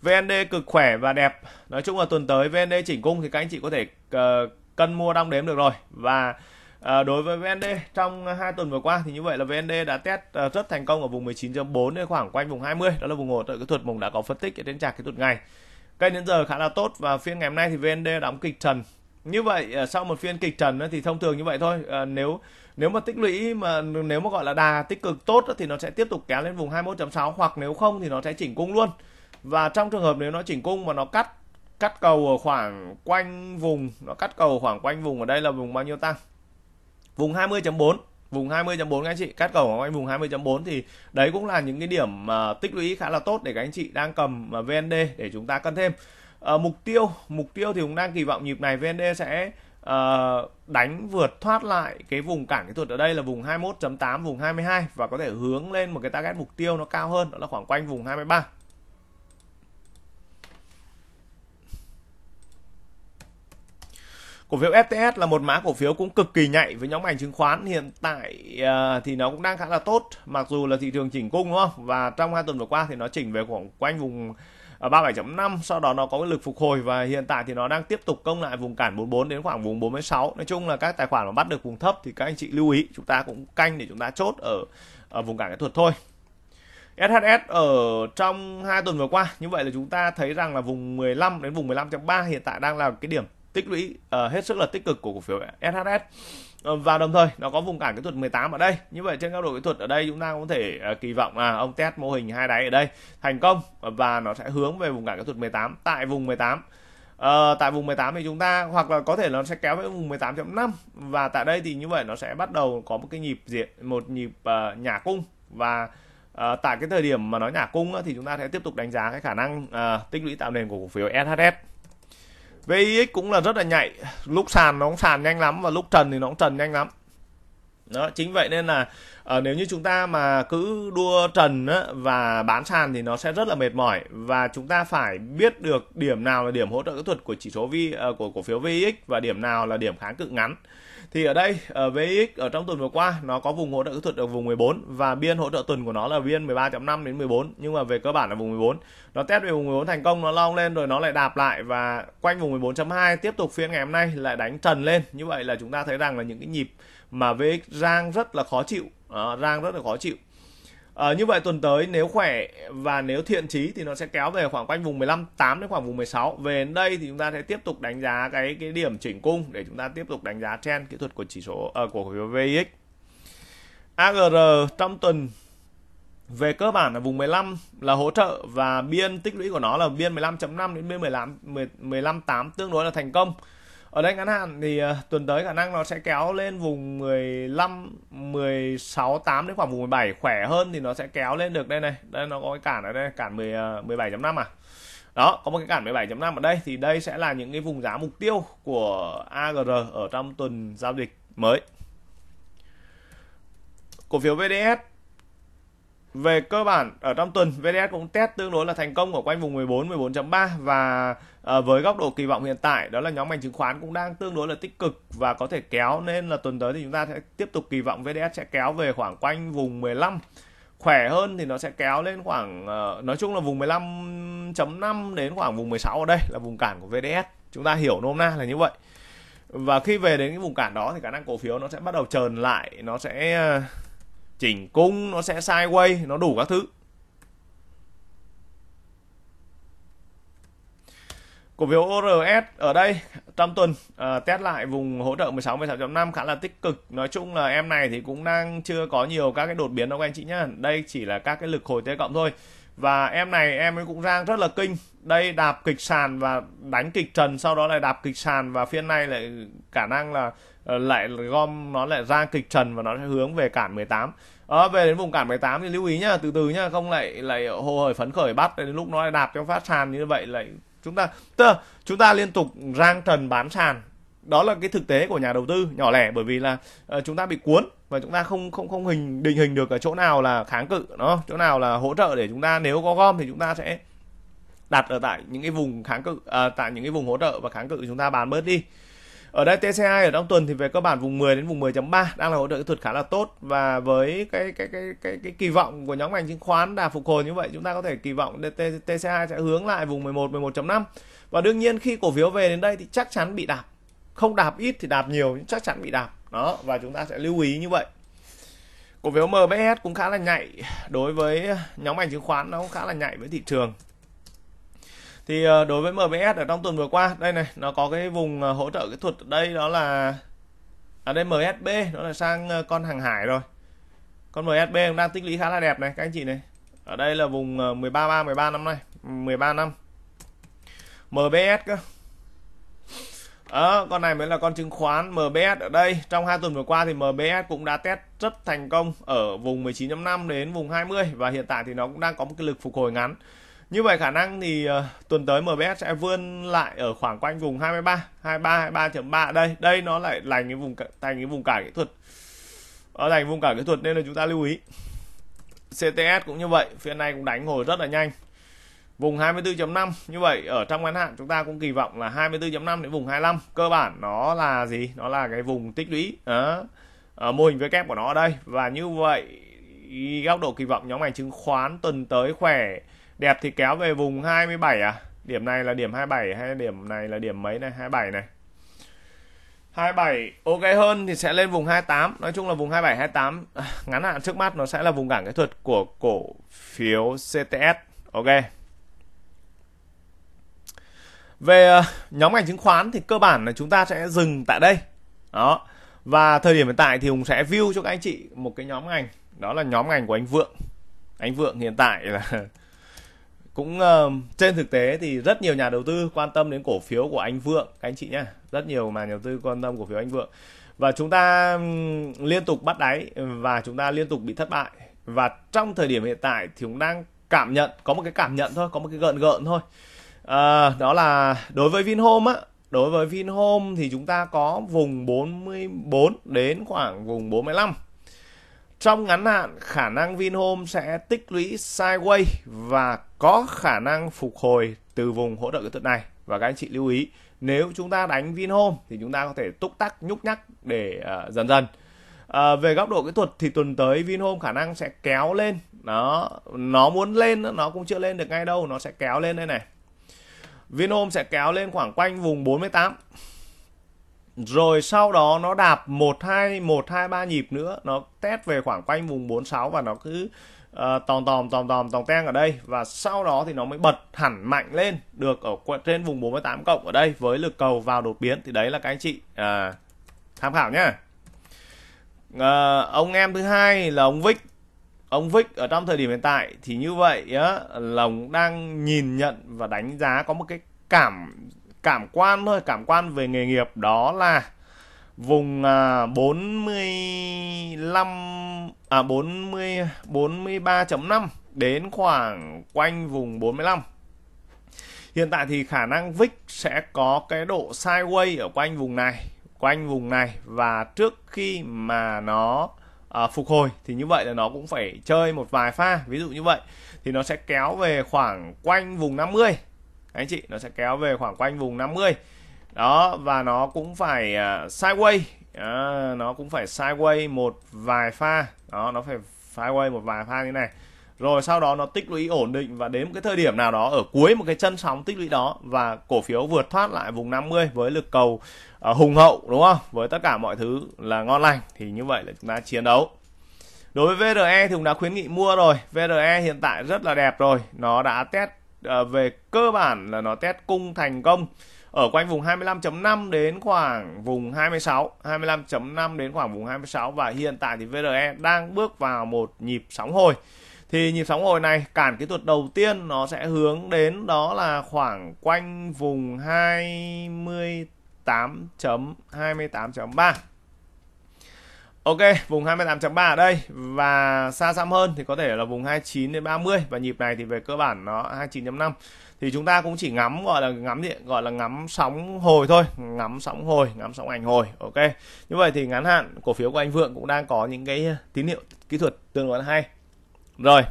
VND cực khỏe và đẹp. Nói chung là tuần tới VND chỉnh cung thì các anh chị có thể uh, cân mua đong đếm được rồi. Và À, đối với VND trong hai tuần vừa qua thì như vậy là VND đã test uh, rất thành công ở vùng 19.4 đến khoảng quanh vùng 20 đó là vùng hỗ trợ kỹ thuật mùng đã có phân tích ở trên trạc kỹ thuật ngày. Cây đến giờ khá là tốt và phiên ngày hôm nay thì VND đóng kịch trần. Như vậy uh, sau một phiên kịch trần thì thông thường như vậy thôi. Uh, nếu nếu mà tích lũy mà nếu mà gọi là đà tích cực tốt thì nó sẽ tiếp tục kéo lên vùng 21.6 hoặc nếu không thì nó sẽ chỉnh cung luôn. Và trong trường hợp nếu nó chỉnh cung mà nó cắt cắt cầu ở khoảng quanh vùng nó cắt cầu khoảng quanh vùng ở đây là vùng bao nhiêu tăng? Vùng 20.4 vùng 20.4 các anh chị. Cắt cầu ở anh vùng 20.4 thì đấy cũng là những cái điểm mà tích lũy khá là tốt để các anh chị đang cầm à, VND để chúng ta cân thêm. À, mục tiêu mục tiêu thì cũng đang kỳ vọng nhịp này VND sẽ uh, đánh vượt thoát lại cái vùng cản kỹ thuật ở đây là vùng 21.8 vùng 22 và có thể hướng lên một cái target mục tiêu nó cao hơn đó là khoảng quanh vùng 23 cổ phiếu FTS là một mã cổ phiếu cũng cực kỳ nhạy với nhóm ngành chứng khoán. Hiện tại uh, thì nó cũng đang khá là tốt mặc dù là thị trường chỉnh cung đúng không? Và trong hai tuần vừa qua thì nó chỉnh về khoảng quanh vùng à, 37.5 sau đó nó có cái lực phục hồi và hiện tại thì nó đang tiếp tục công lại vùng cản 44 đến khoảng vùng 46 nói chung là các tài khoản mà bắt được vùng thấp thì các anh chị lưu ý chúng ta cũng canh để chúng ta chốt ở, ở vùng cản kỹ thuật thôi. SHS ở trong hai tuần vừa qua như vậy là chúng ta thấy rằng là vùng 15 đến vùng 15.3 hiện tại đang là cái điểm tích lũy uh, hết sức là tích cực của cổ phiếu SHS ờ, và đồng thời nó có vùng cản kỹ thuật 18 ở đây. Như vậy trên góc độ kỹ thuật ở đây chúng ta có thể uh, kỳ vọng là ông test mô hình hai đáy ở đây thành công và nó sẽ hướng về vùng cản kỹ thuật 18 tại vùng 18 uh, tại vùng 18 thì chúng ta hoặc là có thể nó sẽ kéo về vùng 18.5 và tại đây thì như vậy nó sẽ bắt đầu có một cái nhịp diện một nhịp uh, nhả cung. Và uh, tại cái thời điểm mà nó nhả cung thì chúng ta sẽ tiếp tục đánh giá cái khả năng uh, tích lũy tạo nền của cổ phiếu SHS VIX cũng là rất là nhạy. Lúc sàn nó cũng sàn nhanh lắm và lúc trần thì nó cũng trần nhanh lắm. Đó chính vậy nên là uh, nếu như chúng ta mà cứ đua trần á, và bán sàn thì nó sẽ rất là mệt mỏi. Và chúng ta phải biết được điểm nào là điểm hỗ trợ kỹ thuật của chỉ số vi uh, của cổ phiếu VIX và điểm nào là điểm kháng cự ngắn thì ở đây ờ, ở VX ở trong tuần vừa qua nó có vùng hỗ trợ kỹ thuật ở vùng 14 và biên hỗ trợ tuần của nó là biên 13.5 đến 14 nhưng mà về cơ bản là vùng 14 nó test về vùng 14 thành công nó long lên rồi nó lại đạp lại và quanh vùng 14.2 tiếp tục phiên ngày hôm nay lại đánh trần lên. Như vậy là chúng ta thấy rằng là những cái nhịp mà VX rang rất là khó chịu à, rang rất là khó chịu. À, như vậy tuần tới nếu khỏe và nếu thiện chí thì nó sẽ kéo về khoảng quanh vùng 15 8 đến khoảng vùng 16. Về đến đây thì chúng ta sẽ tiếp tục đánh giá cái cái điểm chỉnh cung để chúng ta tiếp tục đánh giá trend kỹ thuật của chỉ số uh, của cổ VIX. AGR trong tuần về cơ bản là vùng 15 là hỗ trợ và biên tích lũy của nó là biên 15.5 đến biên 15 15.8 tương đối là thành công. Ở đây ngắn hạn thì uh, tuần tới khả năng nó sẽ kéo lên vùng 15 16 8 đến khoảng vùng 17 khỏe hơn thì nó sẽ kéo lên được đây này. Đây nó có cái cản ở đây, cản 10 uh, 17.5 à. Đó, có một cái cản 17.5 ở đây thì đây sẽ là những cái vùng giá mục tiêu của AGR ở trong tuần giao dịch mới. Cổ phiếu VDS về cơ bản ở trong tuần VDS cũng test tương đối là thành công ở quanh vùng 14 14.3 và uh, với góc độ kỳ vọng hiện tại đó là nhóm ngành chứng khoán cũng đang tương đối là tích cực và có thể kéo nên là tuần tới thì chúng ta sẽ tiếp tục kỳ vọng VDS sẽ kéo về khoảng quanh vùng 15 khỏe hơn thì nó sẽ kéo lên khoảng uh, nói chung là vùng 15.5 đến khoảng vùng 16 ở đây là vùng cản của VDS chúng ta hiểu nôm na là như vậy. Và khi về đến cái vùng cản đó thì khả năng cổ phiếu nó sẽ bắt đầu trờn lại nó sẽ uh, chỉnh cung nó sẽ sideways nó đủ các thứ. Cổ phiếu ORS ở đây trong tuần uh, test lại vùng hỗ trợ 16 16.5 khá là tích cực. Nói chung là em này thì cũng đang chưa có nhiều các cái đột biến đâu các anh chị nhá. Đây chỉ là các cái lực hồi tế cộng thôi. Và em này em ấy cũng rang rất là kinh. Đây đạp kịch sàn và đánh kịch trần sau đó lại đạp kịch sàn và phiên này lại khả năng là Ờ, lại gom nó lại ra kịch trần và nó sẽ hướng về cản 18 à, ờ, về đến vùng cản 18 thì lưu ý nhá từ từ nhá không lại lại hồ hởi phấn khởi bắt đến lúc nó lại đạp cho phát sàn như vậy lại chúng ta tức là chúng ta liên tục rang trần bán sàn. Đó là cái thực tế của nhà đầu tư nhỏ lẻ bởi vì là uh, chúng ta bị cuốn và chúng ta không không không hình định hình được ở chỗ nào là kháng cự nó chỗ nào là hỗ trợ để chúng ta nếu có gom thì chúng ta sẽ đặt ở tại những cái vùng kháng cự à, tại những cái vùng hỗ trợ và kháng cự chúng ta bán bớt đi ở đây TCI ở trong tuần thì về cơ bản vùng 10 đến vùng 10.3 đang là hỗ trợ kỹ thuật khá là tốt và với cái cái cái cái cái kỳ vọng của nhóm ngành chứng khoán đã phục hồi như vậy, chúng ta có thể kỳ vọng TCI sẽ hướng lại vùng 11 11.5 và đương nhiên khi cổ phiếu về đến đây thì chắc chắn bị đạp. Không đạp ít thì đạp nhiều, nhưng chắc chắn bị đạp. Đó, và chúng ta sẽ lưu ý như vậy. Cổ phiếu MBS cũng khá là nhạy. Đối với nhóm ngành chứng khoán nó cũng khá là nhạy với thị trường thì ờ, đối với MBS ở trong tuần vừa qua đây này nó có cái vùng ờ, hỗ trợ kỹ thuật ở đây đó là ở đây MSB nó là sang ờ, con hàng hải rồi. Con MSB cũng đang tích lũy khá là đẹp này các anh chị này. Ở đây là vùng 13 3 13 năm này 13 năm. MBS cơ. Đó, con này mới là con chứng khoán MBS ở đây. Trong hai tuần vừa qua thì MBS cũng đã test rất thành công ở vùng 19.5 đến vùng 20 và hiện tại thì nó cũng đang có một cái lực phục hồi ngắn như vậy khả năng thì uh, tuần tới MBS sẽ vươn lại ở khoảng quanh vùng 23, 23, 23.3 đây. Đây nó lại lành cái vùng thành cái vùng cản kỹ thuật. Nó thành vùng cản kỹ thuật nên là chúng ta lưu ý. CTS cũng như vậy, phiên này cũng đánh hồi rất là nhanh. Vùng 24.5 như vậy ở trong ngắn hạn chúng ta cũng kỳ vọng là 24.5 đến vùng 25. Cơ bản nó là gì? Nó là cái vùng tích lũy. Đó. Ở mô hình với kép của nó ở đây và như vậy góc độ kỳ vọng nhóm ngành chứng khoán tuần tới khỏe đẹp thì kéo về vùng 27 à? Điểm này là điểm 27 hay điểm này là điểm mấy này? 27 này. 27 ok hơn thì sẽ lên vùng 28 nói chung là vùng 27 28 *sighs* ngắn hạn trước mắt nó sẽ là vùng cản kỹ thuật của cổ phiếu CTS ok. Về ờ, nhóm ngành chứng khoán thì cơ bản là chúng ta sẽ dừng tại đây. Đó. Và thời điểm hiện tại thì Hùng sẽ view cho các anh chị một cái nhóm ngành. Đó là nhóm ngành của anh Vượng. Anh Vượng hiện tại là *laughs* cũng uh, trên thực tế thì rất nhiều nhà đầu tư quan tâm đến cổ phiếu của anh Vượng các anh chị nhé rất nhiều mà nhà đầu tư quan tâm cổ phiếu anh Vượng. Và chúng ta liên tục bắt đáy và chúng ta liên tục bị thất bại. Và trong thời điểm hiện tại thì chúng đang cảm nhận có một cái cảm nhận thôi có một cái gợn gợn thôi. À, đó là đối với Vinhome á. Đối với Vinhome thì chúng ta có vùng 44 đến khoảng vùng 45 trong ngắn hạn, khả năng Vinhome sẽ tích lũy sideways và có khả năng phục hồi từ vùng hỗ trợ kỹ thuật này. Và các anh chị lưu ý, nếu chúng ta đánh Vinhome thì chúng ta có thể túc tắc nhúc nhắc để uh, dần dần. À, về góc độ kỹ thuật thì tuần tới Vinhome khả năng sẽ kéo lên. Nó nó muốn lên nó cũng chưa lên được ngay đâu, nó sẽ kéo lên đây này. Vinhome sẽ kéo lên khoảng quanh vùng 48 rồi sau đó nó đạp một hai một hai ba nhịp nữa nó test về khoảng quanh vùng 46 và nó cứ ờ, uh, tòm tòm tòm tòm tòm teng ở đây. Và sau đó thì nó mới bật hẳn mạnh lên được ở trên vùng 48 cộng ở đây với lực cầu vào đột biến. Thì đấy là các anh chị uh, tham khảo nhá. Uh, ông em thứ hai là ông Vic. Ông Vic ở trong thời điểm hiện tại thì như vậy á là ông đang nhìn nhận và đánh giá có một cái cảm cảm quan thôi cảm quan về nghề nghiệp. Đó là vùng à, 45 à 40 43.5 đến khoảng quanh vùng 45 Hiện tại thì khả năng VIX sẽ có cái độ sideways ở quanh vùng này, quanh vùng này. Và trước khi mà nó à, phục hồi thì như vậy là nó cũng phải chơi một vài pha, ví dụ như vậy thì nó sẽ kéo về khoảng quanh vùng 50 anh chị nó sẽ kéo về khoảng quanh vùng 50 đó và nó cũng phải uh, sideways à, nó cũng phải sideways một vài pha. Đó nó phải sideways một vài pha như này. Rồi sau đó nó tích lũy ổn định và đến một cái thời điểm nào đó ở cuối một cái chân sóng tích lũy đó và cổ phiếu vượt thoát lại vùng 50 với lực cầu uh, hùng hậu đúng không? Với tất cả mọi thứ là ngon lành thì như vậy là chúng ta chiến đấu. Đối với VRE thì cũng đã khuyến nghị mua rồi. VRE hiện tại rất là đẹp rồi. Nó đã test À, về cơ bản là nó test cung thành công ở quanh vùng 25.5 đến khoảng vùng 26 25.5 đến khoảng vùng 26 và hiện tại thì VRE đang bước vào một nhịp sóng hồi. Thì nhịp sóng hồi này cản kỹ thuật đầu tiên nó sẽ hướng đến đó là khoảng quanh vùng 28.28.3 Ok, vùng 28.3 ở đây và xa xăm hơn thì có thể là vùng 29 đến 30 và nhịp này thì về cơ bản nó 29.5 thì chúng ta cũng chỉ ngắm gọi là ngắm điện gọi là ngắm sóng hồi thôi, ngắm sóng hồi, ngắm sóng ảnh hồi. Ok. Như vậy thì ngắn hạn cổ phiếu của anh Vượng cũng đang có những cái tín hiệu kỹ thuật tương đối là hay. Rồi.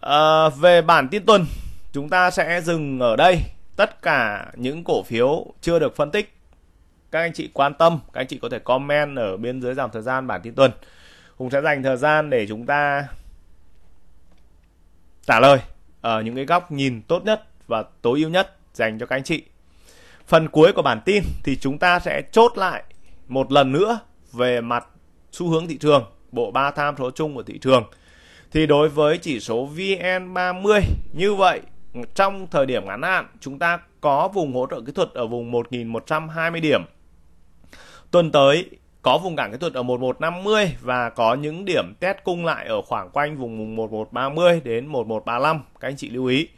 À, về bản tin tuần chúng ta sẽ dừng ở đây. Tất cả những cổ phiếu chưa được phân tích các anh chị quan tâm, các anh chị có thể comment ở bên dưới dòng thời gian bản tin tuần. Hùng sẽ dành thời gian để chúng ta trả lời ở những cái góc nhìn tốt nhất và tối ưu nhất dành cho các anh chị. Phần cuối của bản tin thì chúng ta sẽ chốt lại một lần nữa về mặt xu hướng thị trường, bộ ba tham số chung của thị trường. Thì đối với chỉ số VN30, như vậy, trong thời điểm ngắn hạn, chúng ta có vùng hỗ trợ kỹ thuật ở vùng 1120 điểm. Tuần tới có vùng cản kỹ thuật ở 1150 và có những điểm test cung lại ở khoảng quanh vùng 1130 đến 1135 các anh chị lưu ý.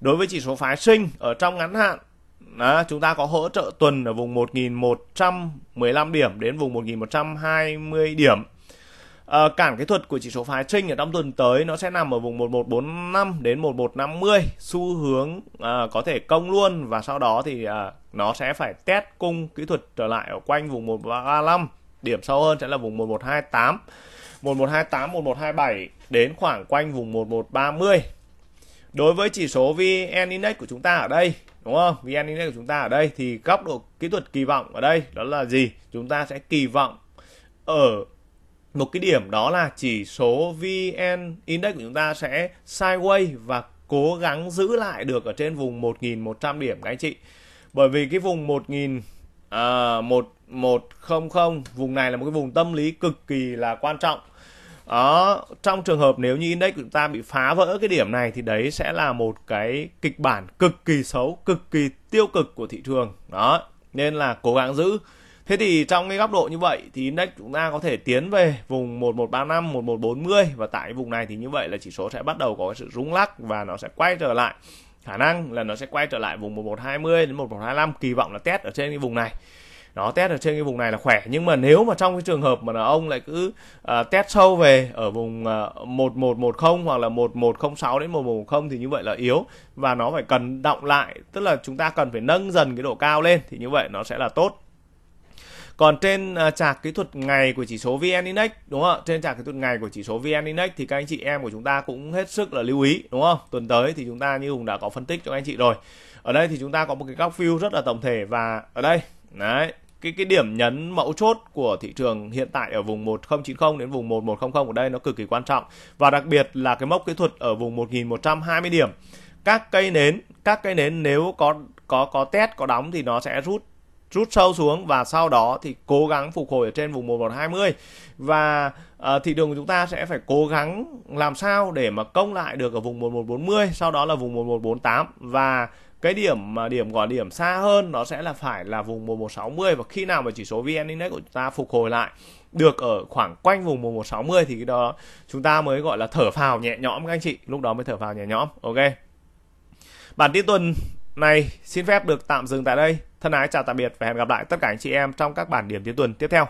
Đối với chỉ số phái sinh ở trong ngắn hạn đó, chúng ta có hỗ trợ tuần ở vùng 1115 điểm đến vùng 1120 điểm. Ờ, à, cản kỹ thuật của chỉ số phái sinh ở trong tuần tới nó sẽ nằm ở vùng 1145 đến 1150 xu hướng à, có thể công luôn và sau đó thì à, nó sẽ phải test cung kỹ thuật trở lại ở quanh vùng 1135 điểm sâu hơn sẽ là vùng 1128 1128 1127 đến khoảng quanh vùng 1130 đối với chỉ số VN Index của chúng ta ở đây đúng không? VN Index của chúng ta ở đây thì góc độ kỹ thuật kỳ vọng ở đây đó là gì? Chúng ta sẽ kỳ vọng ở một cái điểm đó là chỉ số VN Index của chúng ta sẽ sideways và cố gắng giữ lại được ở trên vùng 1.100 điểm các anh chị. Bởi vì cái vùng 1000 à, 1100 vùng này là một cái vùng tâm lý cực kỳ là quan trọng. Đó trong trường hợp nếu như index của chúng ta bị phá vỡ cái điểm này thì đấy sẽ là một cái kịch bản cực kỳ xấu cực kỳ tiêu cực của thị trường. Đó nên là cố gắng giữ. Thế thì trong cái góc độ như vậy thì index chúng ta có thể tiến về vùng 1135, 1140 và tại vùng này thì như vậy là chỉ số sẽ bắt đầu có sự rung lắc và nó sẽ quay trở lại. Khả năng là nó sẽ quay trở lại vùng 1120 đến 1125 kỳ vọng là test ở trên cái vùng này. Nó test ở trên cái vùng này là khỏe nhưng mà nếu mà trong cái trường hợp mà ông lại cứ uh, test sâu về ở vùng à, uh, 1110 hoặc là 1106 đến 1110 thì như vậy là yếu. Và nó phải cần động lại tức là chúng ta cần phải nâng dần cái độ cao lên thì như vậy nó sẽ là tốt còn trên à, chart kỹ thuật ngày của chỉ số VN Index, đúng không trên chart kỹ thuật ngày của chỉ số VN Index thì các anh chị em của chúng ta cũng hết sức là lưu ý, đúng không? Tuần tới thì chúng ta như hùng đã có phân tích cho các anh chị rồi. Ở đây thì chúng ta có một cái góc view rất là tổng thể và ở đây, đấy, cái cái điểm nhấn mẫu chốt của thị trường hiện tại ở vùng 1090 đến vùng 1100 ở đây nó cực kỳ quan trọng. Và đặc biệt là cái mốc kỹ thuật ở vùng 1120 điểm. Các cây nến, các cây nến nếu có có có test, có đóng thì nó sẽ rút rút sâu xuống và sau đó thì cố gắng phục hồi ở trên vùng 1120 và uh, thị trường của chúng ta sẽ phải cố gắng làm sao để mà công lại được ở vùng 1140 sau đó là vùng 1148 và cái điểm mà điểm gọi điểm xa hơn nó sẽ là phải là vùng 1160 và khi nào mà chỉ số VN Index của chúng ta phục hồi lại được ở khoảng quanh vùng 1160 thì cái đó chúng ta mới gọi là thở phào nhẹ nhõm các anh chị. Lúc đó mới thở phào nhẹ nhõm. Ok. Bản tin tuần này, xin phép được tạm dừng tại đây. Thân ái chào tạm biệt và hẹn gặp lại tất cả anh chị em trong các bản điểm tiến tuần tiếp theo.